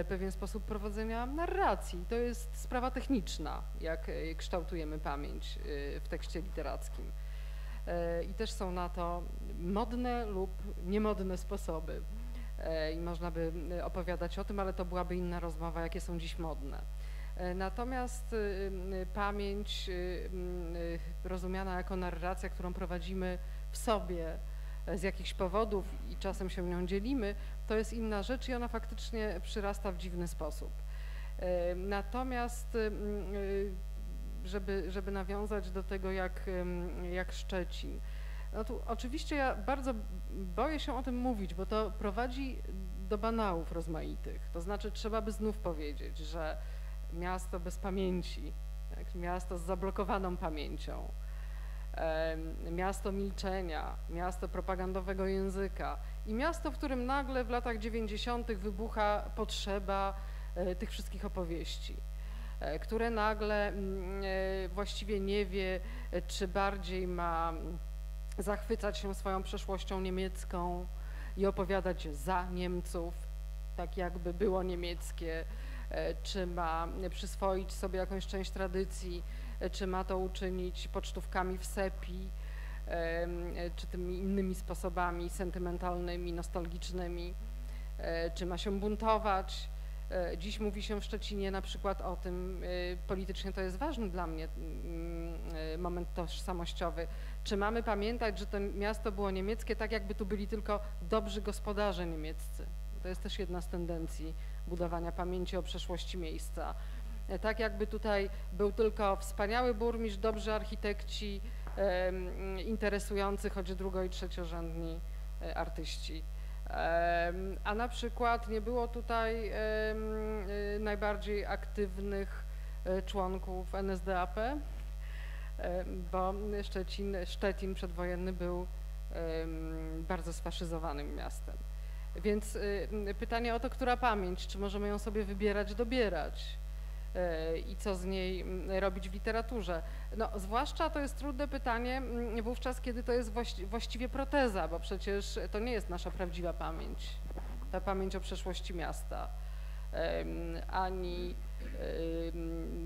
pewien sposób prowadzenia narracji. To jest sprawa techniczna, jak e, kształtujemy pamięć e, w tekście literackim. E, I też są na to modne lub niemodne sposoby. E, I można by e, opowiadać o tym, ale to byłaby inna rozmowa, jakie są dziś modne. E, Natomiast y, pamięć y, y, rozumiana jako narracja, którą prowadzimy w sobie e, z jakichś powodów i czasem się nią dzielimy, to jest inna rzecz i ona faktycznie przyrasta w dziwny sposób. E, Natomiast y, y, żeby, żeby nawiązać do tego, jak, jak Szczecin. No tu oczywiście ja bardzo boję się o tym mówić, bo to prowadzi do banałów rozmaitych. To znaczy trzeba by znów powiedzieć, że miasto bez pamięci, tak, miasto z zablokowaną pamięcią, miasto milczenia, miasto propagandowego języka i miasto, w którym nagle w latach 90. wybucha potrzeba e, tych wszystkich opowieści e, które nagle mm, e, właściwie nie wie, czy bardziej ma zachwycać się swoją przeszłością niemiecką i opowiadać za Niemców, tak jakby było niemieckie, czy ma przyswoić sobie jakąś część tradycji, czy ma to uczynić pocztówkami w sepi, czy tymi innymi sposobami sentymentalnymi, nostalgicznymi, e, czy ma się buntować. E, Dziś mówi się w Szczecinie na przykład o tym, e, politycznie to jest ważny dla mnie mm, moment tożsamościowy, czy mamy pamiętać, że to miasto było niemieckie, tak jakby tu byli tylko dobrzy gospodarze niemieccy. To jest też jedna z tendencji budowania pamięci o przeszłości miejsca. E, Tak jakby tutaj był tylko wspaniały burmistrz, dobrzy architekci, interesujący choć drugo- i trzeciorzędni e, artyści. A na przykład nie było tutaj y, najbardziej aktywnych e, członków NSDAP, bo Szczecin, Szczecin przedwojenny był bardzo sfaszyzowanym miastem. Więc pytanie o to, która pamięć, czy możemy ją sobie wybierać, dobierać e, i co z niej mm, robić w literaturze. No, zwłaszcza to jest trudne pytanie mm, wówczas, kiedy to jest właści- właściwie proteza, bo przecież to nie jest nasza prawdziwa pamięć, ta pamięć o przeszłości miasta. Ani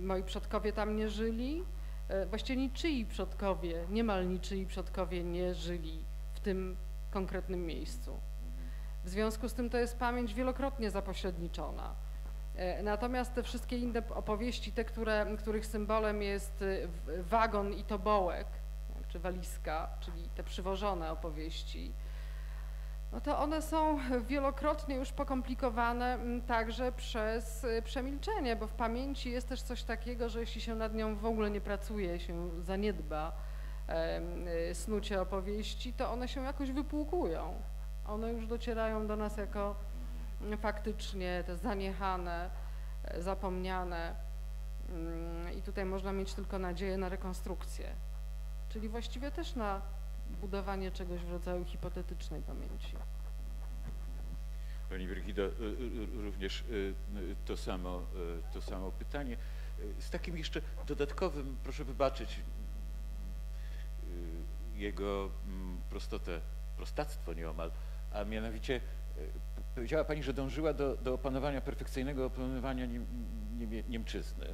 moi przodkowie tam nie żyli, e, właściwie niczyi przodkowie, niemal niczyi przodkowie nie żyli w tym konkretnym miejscu. W związku z tym to jest pamięć wielokrotnie zapośredniczona. E, Natomiast te wszystkie inne opowieści, te, które, których symbolem jest y, wagon i tobołek, czy walizka, czyli te przywożone opowieści, No to one są wielokrotnie już pokomplikowane także przez y, przemilczenie, bo w pamięci jest też coś takiego, że jeśli się nad nią w ogóle nie pracuje, się zaniedba y, snucie opowieści, to one się jakoś wypłukują. One już docierają do nas jako faktycznie te zaniechane, zapomniane mm, i tutaj można mieć tylko nadzieję na rekonstrukcję, czyli właściwie też na budowanie czegoś w rodzaju hipotetycznej pamięci. Pani Brygido, y, y, również y, y, to samo, to samo pytanie. Z takim jeszcze dodatkowym, proszę wybaczyć, jego mm, prostotę, prostactwo nieomal, a mianowicie powiedziała Pani, że dążyła do, do opanowania, perfekcyjnego opanowania niem, Niemczyzny.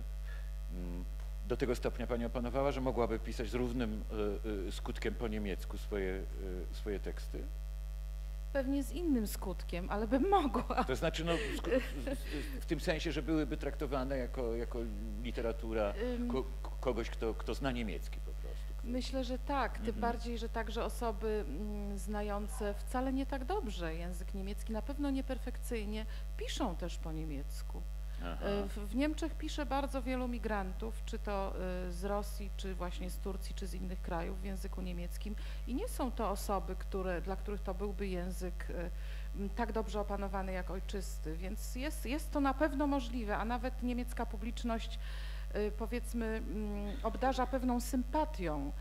Mm, Do tego stopnia Pani opanowała, że mogłaby pisać z równym y, y, skutkiem po niemiecku swoje, y, swoje teksty? Pewnie z innym skutkiem, ale bym mogła. To znaczy, no, w- tym sensie, że byłyby traktowane jako, jako literatura ko, kogoś, kto, kto zna niemiecki Myślę, że tak, tym Mhm. bardziej, że także osoby mm, znające wcale nie tak dobrze język niemiecki, na pewno nieperfekcyjnie, piszą też po niemiecku. E, W, w Niemczech pisze bardzo wielu migrantów, czy to e, z Rosji, czy właśnie z Turcji, czy z innych krajów w języku niemieckim i nie są to osoby, które, dla których to byłby język e, tak dobrze opanowany jak ojczysty, więc jest, jest to na pewno możliwe, a nawet niemiecka publiczność powiedzmy mm, obdarza pewną sympatią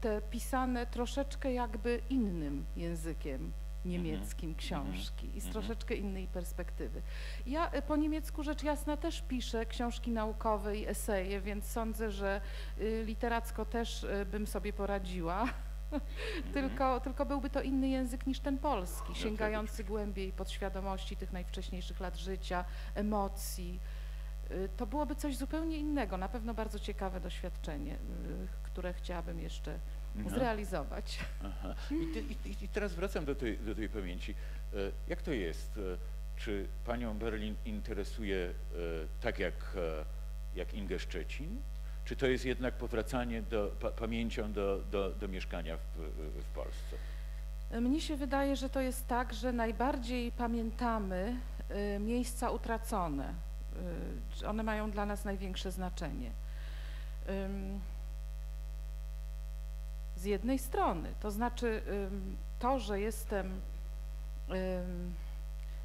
te pisane troszeczkę jakby innym językiem niemieckim książki i z mhm. troszeczkę innej perspektywy. Ja y, po niemiecku rzecz jasna też piszę książki naukowe i eseje, więc sądzę, że y, literacko też y, bym sobie poradziła. tylko, tylko byłby to inny język niż ten polski, sięgający głębiej podświadomości tych najwcześniejszych lat życia, emocji. Y, To byłoby coś zupełnie innego, na pewno bardzo ciekawe doświadczenie, y, które chciałabym jeszcze Mhm. zrealizować. Aha. I, i, I teraz wracam do tej, do tej pamięci. E, Jak to jest? Czy panią Berlin interesuje tak jak, jak Ingę Szczecin? Czy to jest jednak powracanie do, pa, pamięcią do, do, do mieszkania w, w Polsce? Mnie się wydaje, że to jest tak, że najbardziej pamiętamy y, miejsca utracone. Y, One mają dla nas największe znaczenie. Z jednej strony, to znaczy to, że jestem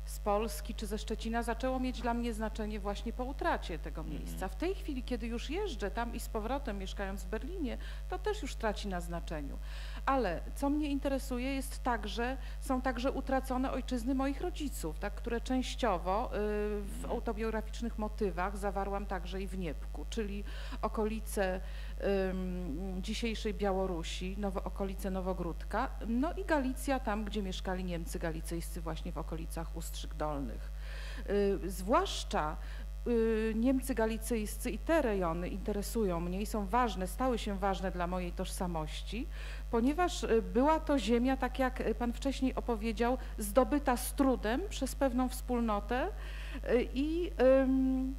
z Polski czy ze Szczecina zaczęło mieć dla mnie znaczenie właśnie po utracie tego Mhm. miejsca. W tej chwili, kiedy już jeżdżę tam i z powrotem mieszkając w Berlinie, to też już traci na znaczeniu. Ale co mnie interesuje jest także, są także utracone ojczyzny moich rodziców, tak, które częściowo y, w Mhm. autobiograficznych motywach zawarłam także i w Niepku, czyli okolice dzisiejszej Białorusi, nowo, okolice Nowogródka, no i Galicja, tam gdzie mieszkali Niemcy galicyjscy właśnie w okolicach Ustrzyk Dolnych. Y, zwłaszcza y, Niemcy galicyjscy i te rejony interesują mnie i są ważne, stały się ważne dla mojej tożsamości, ponieważ y, była to ziemia, tak jak Pan wcześniej opowiedział, zdobyta z trudem przez pewną wspólnotę i ym,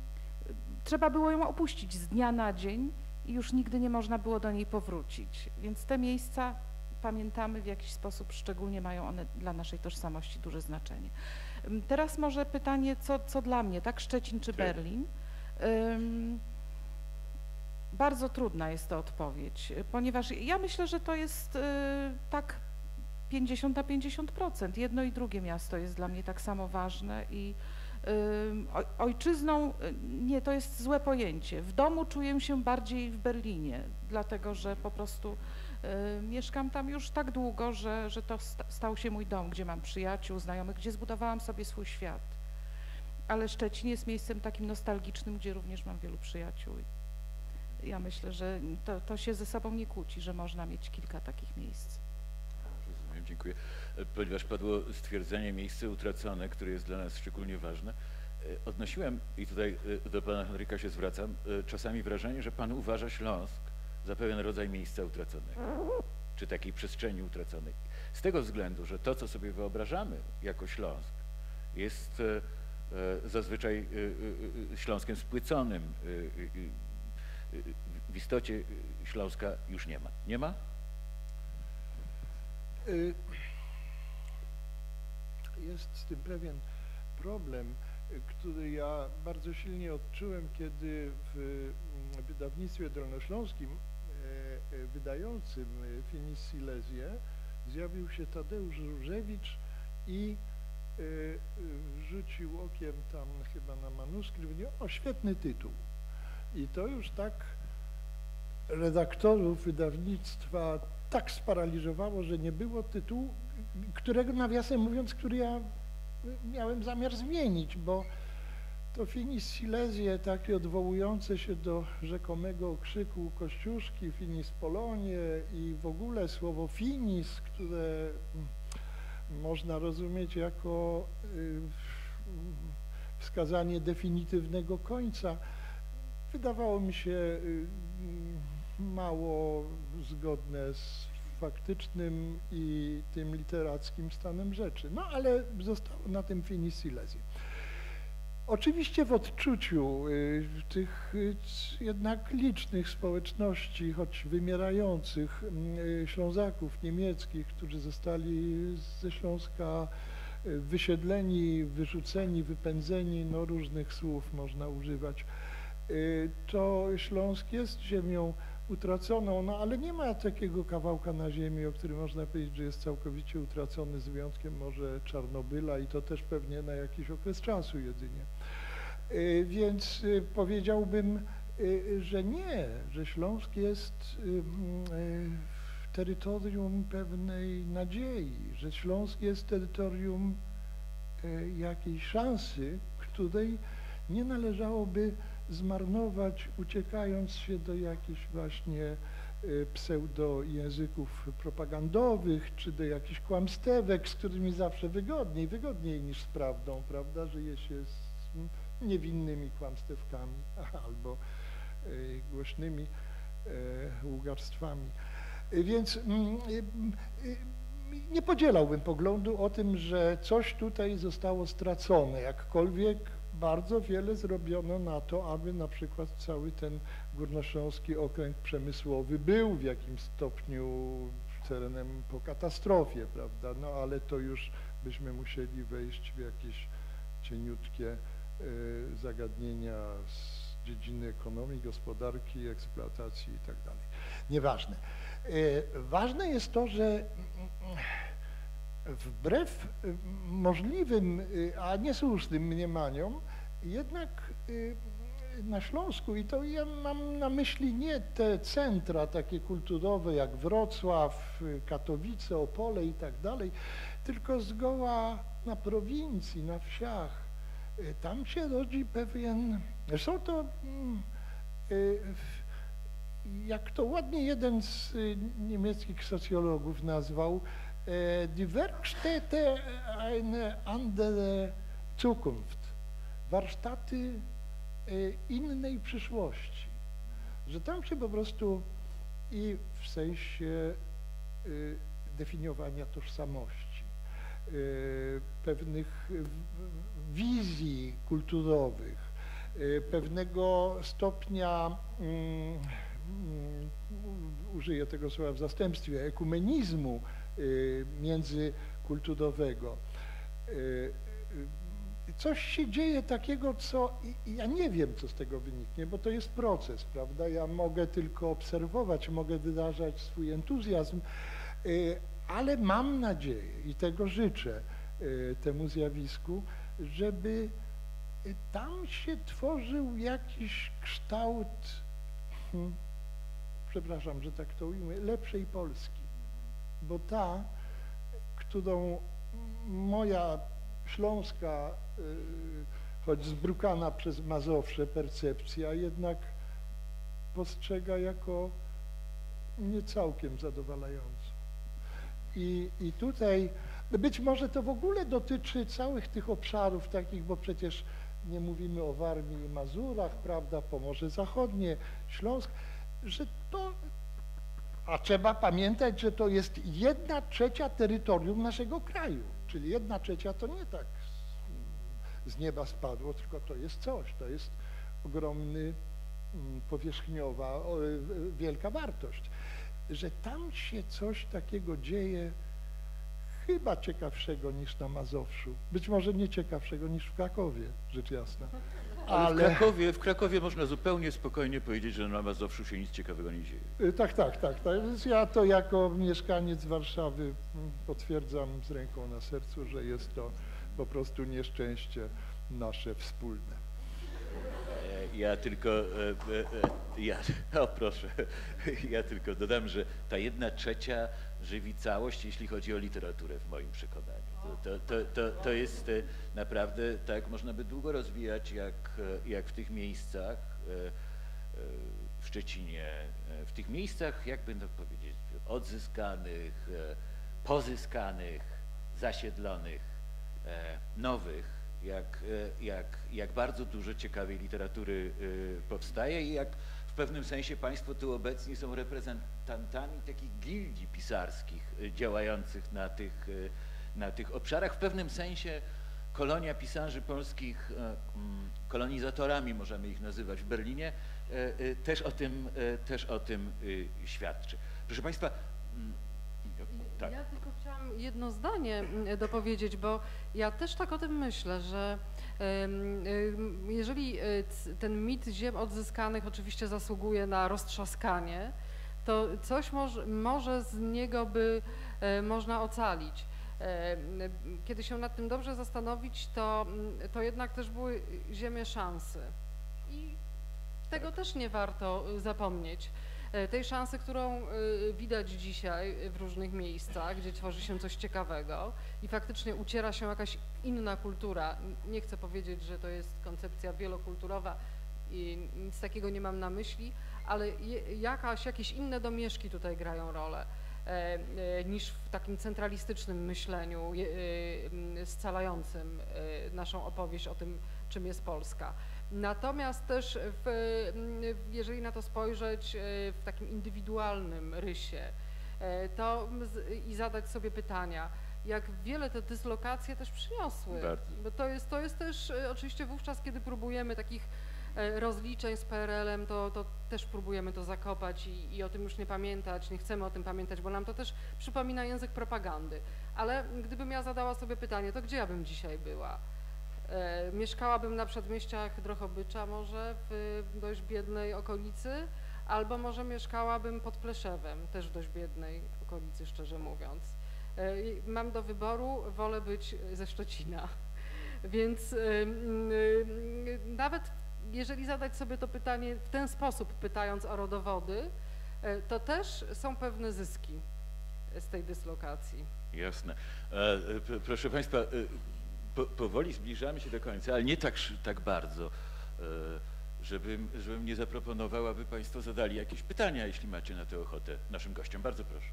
trzeba było ją opuścić z dnia na dzień i już nigdy nie można było do niej powrócić. Więc te miejsca pamiętamy w jakiś sposób, szczególnie mają one dla naszej tożsamości duże znaczenie. Teraz może pytanie, co, co dla mnie, tak? Szczecin czy Tak. Berlin? Ym, bardzo trudna jest to odpowiedź, ponieważ ja myślę, że to jest y, tak 50 na 50%. Jedno i drugie miasto jest dla mnie tak samo ważne i ojczyzną, y, nie, to jest złe pojęcie. W domu czuję się bardziej w Berlinie, dlatego że po prostu y, mieszkam tam już tak długo, że, że to sta- stał się mój dom, gdzie mam przyjaciół, znajomych, gdzie zbudowałam sobie swój świat. Ale Szczecin jest miejscem takim nostalgicznym, gdzie również mam wielu przyjaciół. Ja myślę, że to, to się ze sobą nie kłóci, że można mieć kilka takich miejsc. Rozumiem, dziękuję. Ponieważ padło stwierdzenie miejsce utracone, które jest dla nas szczególnie ważne, e, odnosiłem, i tutaj e, do pana Henryka się zwracam, e, czasami wrażenie, że pan uważa Śląsk za pewien rodzaj miejsca utraconego, czy takiej przestrzeni utraconej. Z tego względu, że to, co sobie wyobrażamy jako Śląsk, jest zazwyczaj Śląskiem spłyconym. W istocie Śląska już nie ma. Nie ma? Y, jest z tym pewien problem, który ja bardzo silnie odczułem, kiedy w mm, wydawnictwie dolnośląskim e, e, wydającym e, Finis Silesię zjawił się Tadeusz Różewicz i rzucił okiem tam chyba na manuskrypt, o świetny tytuł. I to już tak redaktorów wydawnictwa tak sparaliżowało, że nie było tytułu, którego nawiasem mówiąc, który ja miałem zamiar zmienić, bo to finis silesie takie odwołujące się do rzekomego okrzyku Kościuszki, finis Polonie i w ogóle słowo finis, które można rozumieć jako y, wskazanie definitywnego końca, wydawało mi się y, mało zgodne z faktycznym i tym literackim stanem rzeczy. No ale zostało na tym finis silesie. Oczywiście w odczuciu y, tych y, jednak licznych społeczności, choć wymierających y, Ślązaków niemieckich, którzy zostali ze Śląska wysiedleni, wyrzuceni, wypędzeni, no różnych słów można używać, to Śląsk jest ziemią utraconą, no ale nie ma takiego kawałka na ziemi, o którym można powiedzieć, że jest całkowicie utracony, z wyjątkiem może Czarnobyla i to też pewnie na jakiś okres czasu jedynie. Y, Więc y, powiedziałbym, y, że nie, że Śląsk jest terytorium pewnej nadziei, że Śląsk jest terytorium jakiejś szansy, której nie należałoby zmarnować, uciekając się do jakichś właśnie y, pseudojęzyków propagandowych, czy do jakichś kłamstewek, z którymi zawsze wygodniej, wygodniej niż z prawdą, prawda, żyje się z niewinnymi kłamstewkami albo y, głośnymi ługactwami. Y, Więc mm, nie podzielałbym poglądu o tym, że coś tutaj zostało stracone, jakkolwiek bardzo wiele zrobiono na to, aby na przykład cały ten górnośląski okręg przemysłowy był w jakimś stopniu terenem po katastrofie, prawda, no ale to już byśmy musieli wejść w jakieś cieniutkie y, zagadnienia z dziedziny ekonomii, gospodarki, eksploatacji i tak dalej. Nieważne. Y, Ważne jest to, że mm, wbrew y, możliwym, y, a niesłusznym mniemaniom, jednak y, na Śląsku, i to ja mam na myśli nie te centra takie kulturowe jak Wrocław, Katowice, Opole i tak dalej, tylko zgoła na prowincji, na wsiach. Tam się rodzi pewien, zresztą to mm, jak to ładnie jeden z niemieckich socjologów nazwał, die Werkstätte eine andere Zukunft, warsztaty e, innej przyszłości, że tam się po prostu i w sensie definiowania tożsamości, pewnych wizji kulturowych, pewnego stopnia, mm, mm, użyję tego słowa w zastępstwie, ekumenizmu międzykulturowego. Y, y, Coś się dzieje takiego, co ja nie wiem, co z tego wyniknie, bo to jest proces, prawda? Ja mogę tylko obserwować, mogę wyrażać swój entuzjazm, y, ale mam nadzieję i tego życzę y, temu zjawisku, żeby y, tam się tworzył jakiś kształt, hmm, przepraszam, że tak to ujmę, lepszej Polski. Bo ta, którą moja śląska, y, choć zbrukana przez Mazowsze percepcja, jednak postrzega jako nie całkiem zadowalającą. I, I tutaj być może to w ogóle dotyczy całych tych obszarów takich, bo przecież nie mówimy o Warmii i Mazurach, prawda, Pomorze Zachodnie, Śląsk, że to, a trzeba pamiętać, że to jest jedna trzecia terytorium naszego kraju, czyli jedna trzecia to nie tak z, nieba spadło, tylko to jest coś, to jest ogromny mm, powierzchniowa, o, y, wielka wartość, że tam się coś takiego dzieje chyba ciekawszego niż na Mazowszu. Być może nie ciekawszego niż w Krakowie, rzecz jasna. Ale, w, Krakowie, w Krakowie można zupełnie spokojnie powiedzieć, że na Mazowszu się nic ciekawego nie dzieje. Y, Tak, tak, tak. tak. Więc ja to jako mieszkaniec Warszawy mm, potwierdzam z ręką na sercu, że jest to po prostu nieszczęście nasze wspólne. E, Ja tylko, e, e, ja, o proszę, ja tylko dodam, że ta jedna trzecia żywi całość, jeśli chodzi o literaturę w moim przekonaniu. To, to, to, to, jest e, naprawdę, tak można by długo rozwijać, jak, e, jak w tych miejscach, e, w Szczecinie, w tych miejscach, jakby to powiedzieć, odzyskanych, pozyskanych, zasiedlonych, nowych, jak, jak, jak bardzo dużo ciekawej literatury powstaje i jak w pewnym sensie Państwo tu obecni są reprezentantami takich gildii pisarskich działających na tych, na tych obszarach. W pewnym sensie kolonia pisarzy polskich, e, mm, kolonizatorami możemy ich nazywać w Berlinie, e, e, też o tym, też o tym e, świadczy. Proszę Państwa, mm, tak. Ja tylko chciałam jedno zdanie mm, dopowiedzieć, bo ja też tak o tym myślę, że jeżeli ten mit ziem odzyskanych oczywiście zasługuje na roztrzaskanie, to coś może, może z niego by można ocalić. E, Kiedy się nad tym dobrze zastanowić, to, mm, to jednak też były ziemie szansy. I tego też nie warto y, zapomnieć. E, Tej szansy, którą y, widać dzisiaj w różnych miejscach, gdzie tworzy się coś ciekawego i faktycznie uciera się jakaś inna kultura. Nie chcę powiedzieć, że to jest koncepcja wielokulturowa i nic takiego nie mam na myśli, ale jakaś, jakieś inne domieszki tutaj grają rolę niż w takim centralistycznym myśleniu e, scalającym e, naszą opowieść o tym, czym jest Polska. Natomiast też, w, jeżeli na to spojrzeć e, w takim indywidualnym rysie, e, to i zadać sobie pytania, jak wiele te dyslokacje też przyniosły. Bardzo. Bo to jest, to jest też e, oczywiście wówczas, kiedy próbujemy takich e, rozliczeń z PRL-em, to, to też próbujemy to zakopać i, i o tym już nie pamiętać, nie chcemy o tym pamiętać, bo nam to też przypomina język propagandy. Ale gdybym ja zadała sobie pytanie, to gdzie ja bym dzisiaj była? E, mieszkałabym na przedmieściach Drochobycza może w dość biednej okolicy, albo może mieszkałabym pod Pleszewem, też w dość biednej okolicy, szczerze mówiąc. E, mam do wyboru, wolę być ze Szczecina. Więc y, y, nawet jeżeli zadać sobie to pytanie w ten sposób, pytając o rodowody, e, to też są pewne zyski z tej dyslokacji. Jasne. E, e, Proszę Państwa, po, powoli zbliżamy się do końca, ale nie tak, tak bardzo, żebym, żebym nie zaproponowała, Państwo zadali jakieś pytania, jeśli macie na to ochotę naszym gościom. Bardzo proszę.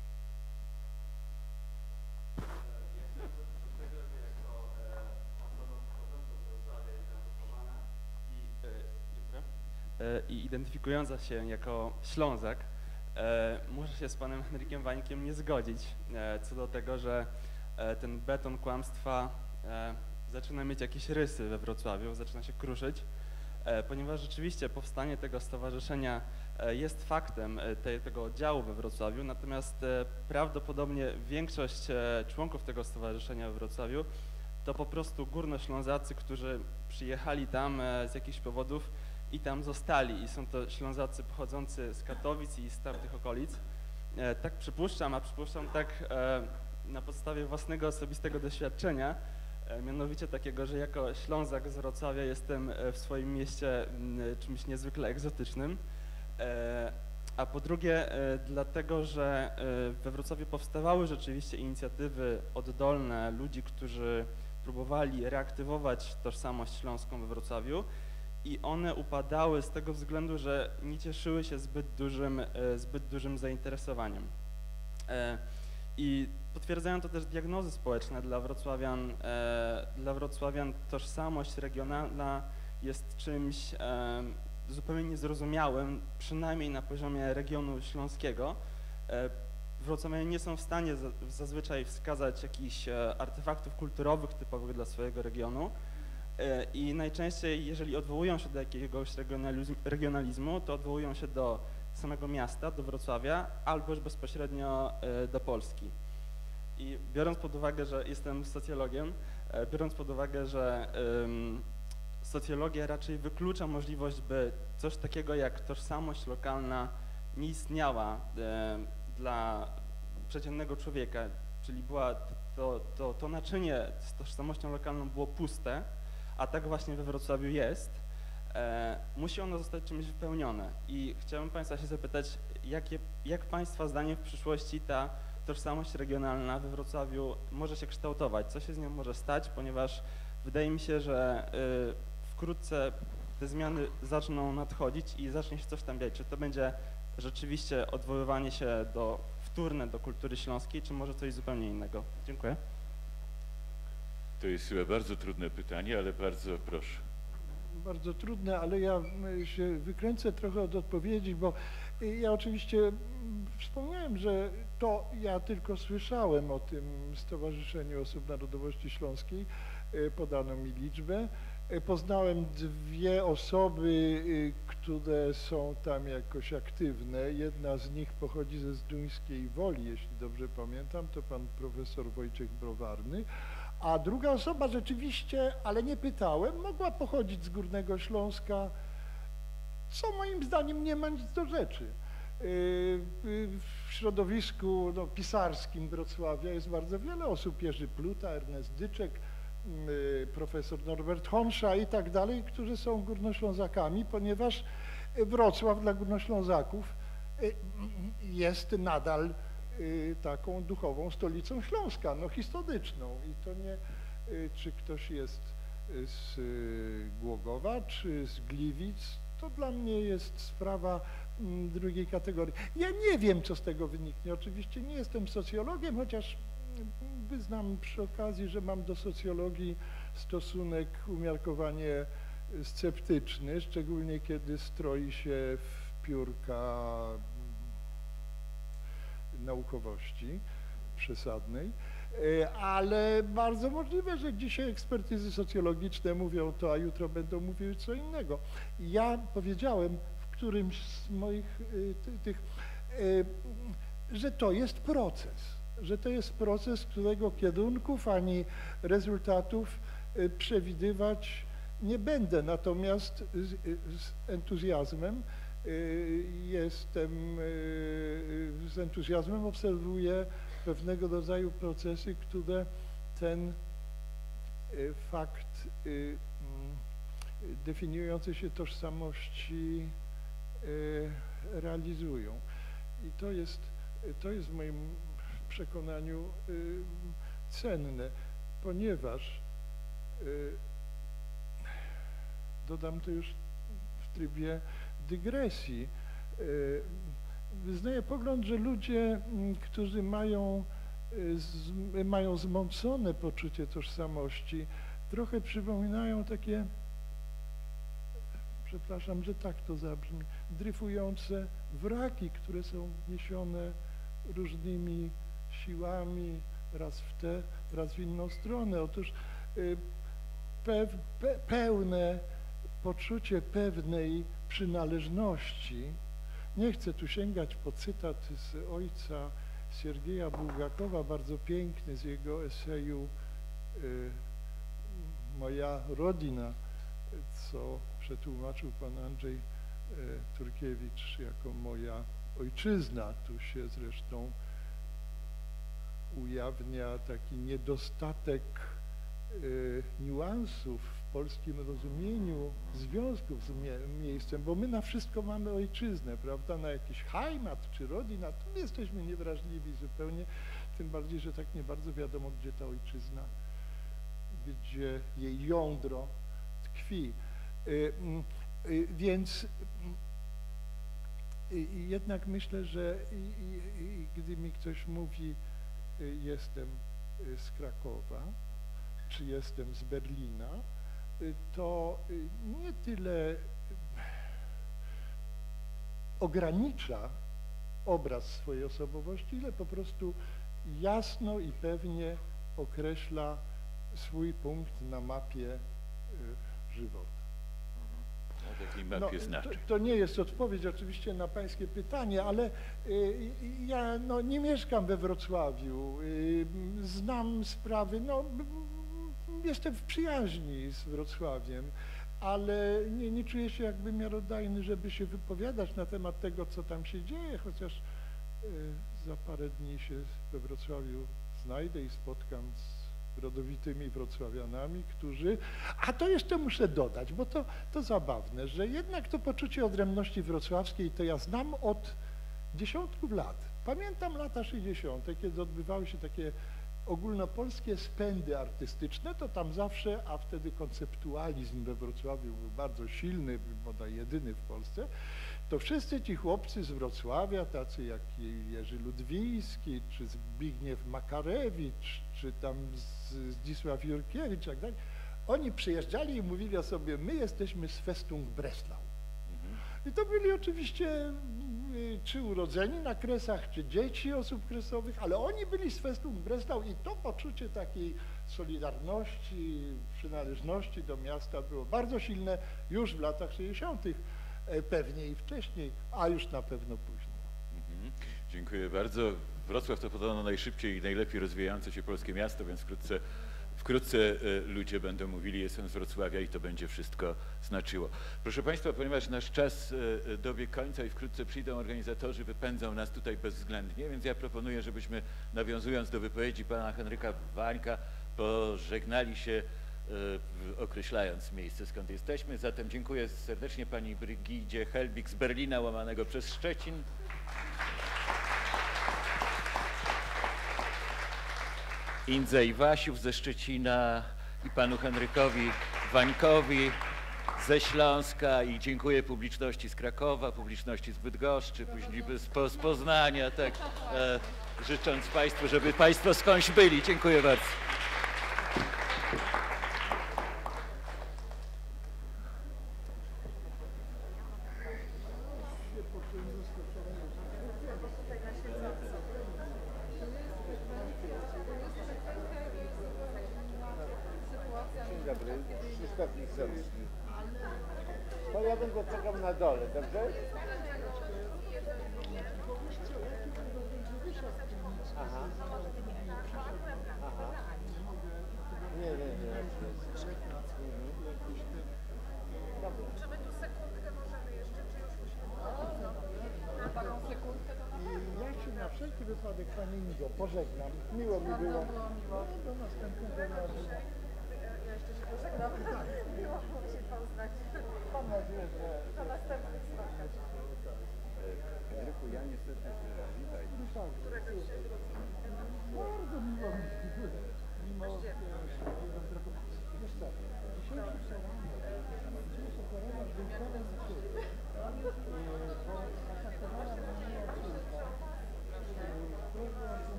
e, i identyfikująca się jako Ślązak, e, muszę się z panem Henrykiem Wańkiem nie zgodzić e, co do tego, że e, ten beton kłamstwa e, zaczyna mieć jakieś rysy we Wrocławiu, zaczyna się kruszyć, e, ponieważ rzeczywiście powstanie tego stowarzyszenia e, jest faktem e, te, tego oddziału we Wrocławiu, natomiast e, prawdopodobnie większość e, członków tego stowarzyszenia we Wrocławiu to po prostu górnoślązacy, którzy przyjechali tam e, z jakichś powodów i tam zostali. I są to Ślązacy pochodzący z Katowic i z tamtych okolic. E, tak przypuszczam, a przypuszczam tak e, na podstawie własnego osobistego doświadczenia, e, mianowicie takiego, że jako Ślązak z Wrocławia jestem w swoim mieście czymś niezwykle egzotycznym. A po drugie, dlatego, że we Wrocławiu powstawały rzeczywiście inicjatywy oddolne ludzi, którzy próbowali reaktywować tożsamość śląską we Wrocławiu i one upadały z tego względu, że nie cieszyły się zbyt dużym, e, zbyt dużym zainteresowaniem. E, I potwierdzają to też diagnozy społeczne dla Wrocławian. E, Dla Wrocławian tożsamość regionalna jest czymś zupełnie niezrozumiałym, przynajmniej na poziomie regionu śląskiego. Wrocławianie nie są w stanie za- zazwyczaj wskazać jakichś artefaktów kulturowych typowych dla swojego regionu. E, I najczęściej, jeżeli odwołują się do jakiegoś regionalizm, regionalizmu, to odwołują się do samego miasta, do Wrocławia, albo bezpośrednio e, do Polski. I biorąc pod uwagę, że jestem socjologiem, e, biorąc pod uwagę, że socjologia raczej wyklucza możliwość, by coś takiego jak tożsamość lokalna nie istniała dla przeciętnego człowieka, czyli była to, to, to naczynie z tożsamością lokalną było puste, a tak właśnie we Wrocławiu jest, e, musi ono zostać czymś wypełnione. I chciałbym Państwa się zapytać, jakie, jak Państwa zdaniem w przyszłości ta tożsamość regionalna we Wrocławiu może się kształtować? Co się z nią może stać? Ponieważ wydaje mi się, że y, wkrótce te zmiany zaczną nadchodzić i zacznie się coś tam dziać. Czy to będzie rzeczywiście odwoływanie się do wtórne do kultury śląskiej, czy może coś zupełnie innego? Dziękuję. To jest chyba bardzo trudne pytanie, ale bardzo proszę. Bardzo trudne, ale ja y, się wykręcę trochę od odpowiedzi, bo y, ja oczywiście wspomniałem, że to ja tylko słyszałem o tym Stowarzyszeniu Osób Narodowości Śląskiej, y, podano mi liczbę. Poznałem dwie osoby, które są tam jakoś aktywne. Jedna z nich pochodzi ze Zduńskiej Woli, jeśli dobrze pamiętam, to pan profesor Wojciech Browarny. A druga osoba rzeczywiście, ale nie pytałem, mogła pochodzić z Górnego Śląska, co moim zdaniem nie ma nic do rzeczy. Yy, yy, W środowisku no, pisarskim Wrocławia jest bardzo wiele osób, Jerzy Pluta, Ernest Dyczek, yy, profesor Norbert Honsza i tak dalej, którzy są górnoślązakami, ponieważ Wrocław dla górnoślązaków jest nadal y, taką duchową stolicą Śląska, no historyczną i to nie, y, czy ktoś jest y, z y, Głogowa, czy z Gliwic, to dla mnie jest sprawa mm, drugiej kategorii. Ja nie wiem, co z tego wyniknie, oczywiście nie jestem socjologiem, chociaż mm, wyznam przy okazji, że mam do socjologii stosunek umiarkowanie sceptyczny, szczególnie kiedy stroi się w piórka naukowości przesadnej, E, ale bardzo możliwe, że dzisiaj ekspertyzy socjologiczne mówią to, a jutro będą mówiły co innego. Ja powiedziałem w którymś z moich ty- tych, y, że to jest proces, że to jest proces, którego kierunków ani rezultatów przewidywać nie będę, natomiast z, z entuzjazmem jestem, y, z entuzjazmem obserwuję pewnego rodzaju procesy, które ten y, fakt y, mm, definiującej się tożsamości y, realizują. I to jest, to jest w moim przekonaniu y, cenne, ponieważ y, dodam to już w trybie dygresji. y, Wyznaję pogląd, że ludzie, mm, którzy mają, y, z, mają zmącone poczucie tożsamości, trochę przypominają takie, przepraszam, że tak to zabrzmi, dryfujące wraki, które są niesione różnymi siłami, raz w tę, raz w inną stronę. Otóż pełne poczucie pewnej przynależności, nie chcę tu sięgać po cytat z ojca Siergieja Bułgakowa, bardzo piękny z jego eseju y, Moja rodzina, co przetłumaczył pan Andrzej y, Turkiewicz jako moja ojczyzna. Tu się zresztą ujawnia taki niedostatek y, niuansów polskim rozumieniu związków z mie miejscem, bo my na wszystko mamy ojczyznę, prawda, na jakiś heimat czy rodzina, to my jesteśmy niewrażliwi zupełnie, tym bardziej, że tak nie bardzo wiadomo, gdzie ta ojczyzna, gdzie jej jądro tkwi. Y, mm, y, Więc y, jednak myślę, że gdy mi ktoś mówi, jestem z Krakowa, czy jestem z Berlina, to y, nie tyle ogranicza obraz swojej osobowości, ile po prostu jasno i pewnie określa swój punkt na mapie y, żywota. No, mapie to, to nie jest odpowiedź oczywiście na pańskie pytanie, ale y, ja no, nie mieszkam we Wrocławiu. Y, znam sprawy, no, jestem w przyjaźni z Wrocławiem, ale nie, nie czuję się jakby miarodajny, żeby się wypowiadać na temat tego, co tam się dzieje, chociaż y, za parę dni się we Wrocławiu znajdę i spotkam z rodowitymi wrocławianami, którzy, a to jeszcze muszę dodać, bo to, to zabawne, że jednak to poczucie odrębności wrocławskiej to ja znam od dziesiątków lat. Pamiętam lata 60., kiedy odbywały się takie ogólnopolskie spędy artystyczne, to tam zawsze, a wtedy konceptualizm we Wrocławiu był bardzo silny, bodaj jedyny w Polsce, to wszyscy ci chłopcy z Wrocławia, tacy jak Jerzy Ludwiński, czy Zbigniew Makarewicz, czy tam Zdzisław Jurkiewicz, jak dalej, oni przyjeżdżali i mówili o sobie, my jesteśmy z Festung Breslau. I to byli oczywiście y, czy urodzeni na Kresach, czy dzieci osób kresowych, ale oni byli z Festung Breslau i to poczucie takiej solidarności, przynależności do miasta było bardzo silne już w latach 60., e, pewnie i wcześniej, a już na pewno później. Mhm. Dziękuję bardzo. Wrocław to podobno najszybciej i najlepiej rozwijające się polskie miasto, więc wkrótce, wkrótce e, ludzie będą mówili, jestem z Wrocławia i to będzie wszystko znaczyło. Proszę Państwa, ponieważ nasz czas e, e, dobiegł końca i wkrótce przyjdą organizatorzy, wypędzą nas tutaj bezwzględnie, więc ja proponuję, żebyśmy nawiązując do wypowiedzi pana Henryka Wańka, pożegnali się określając miejsce, skąd jesteśmy. Zatem dziękuję serdecznie pani Brygidzie Helbig z Berlina, łamanego przez Szczecin. Indze Iwasiów ze Szczecina i panu Henrykowi Wańkowi ze Śląska i dziękuję publiczności z Krakowa, publiczności z Bydgoszczy, później z, po, z Poznania, tak, e, życząc Państwu, żeby Państwo skądś byli. Dziękuję bardzo.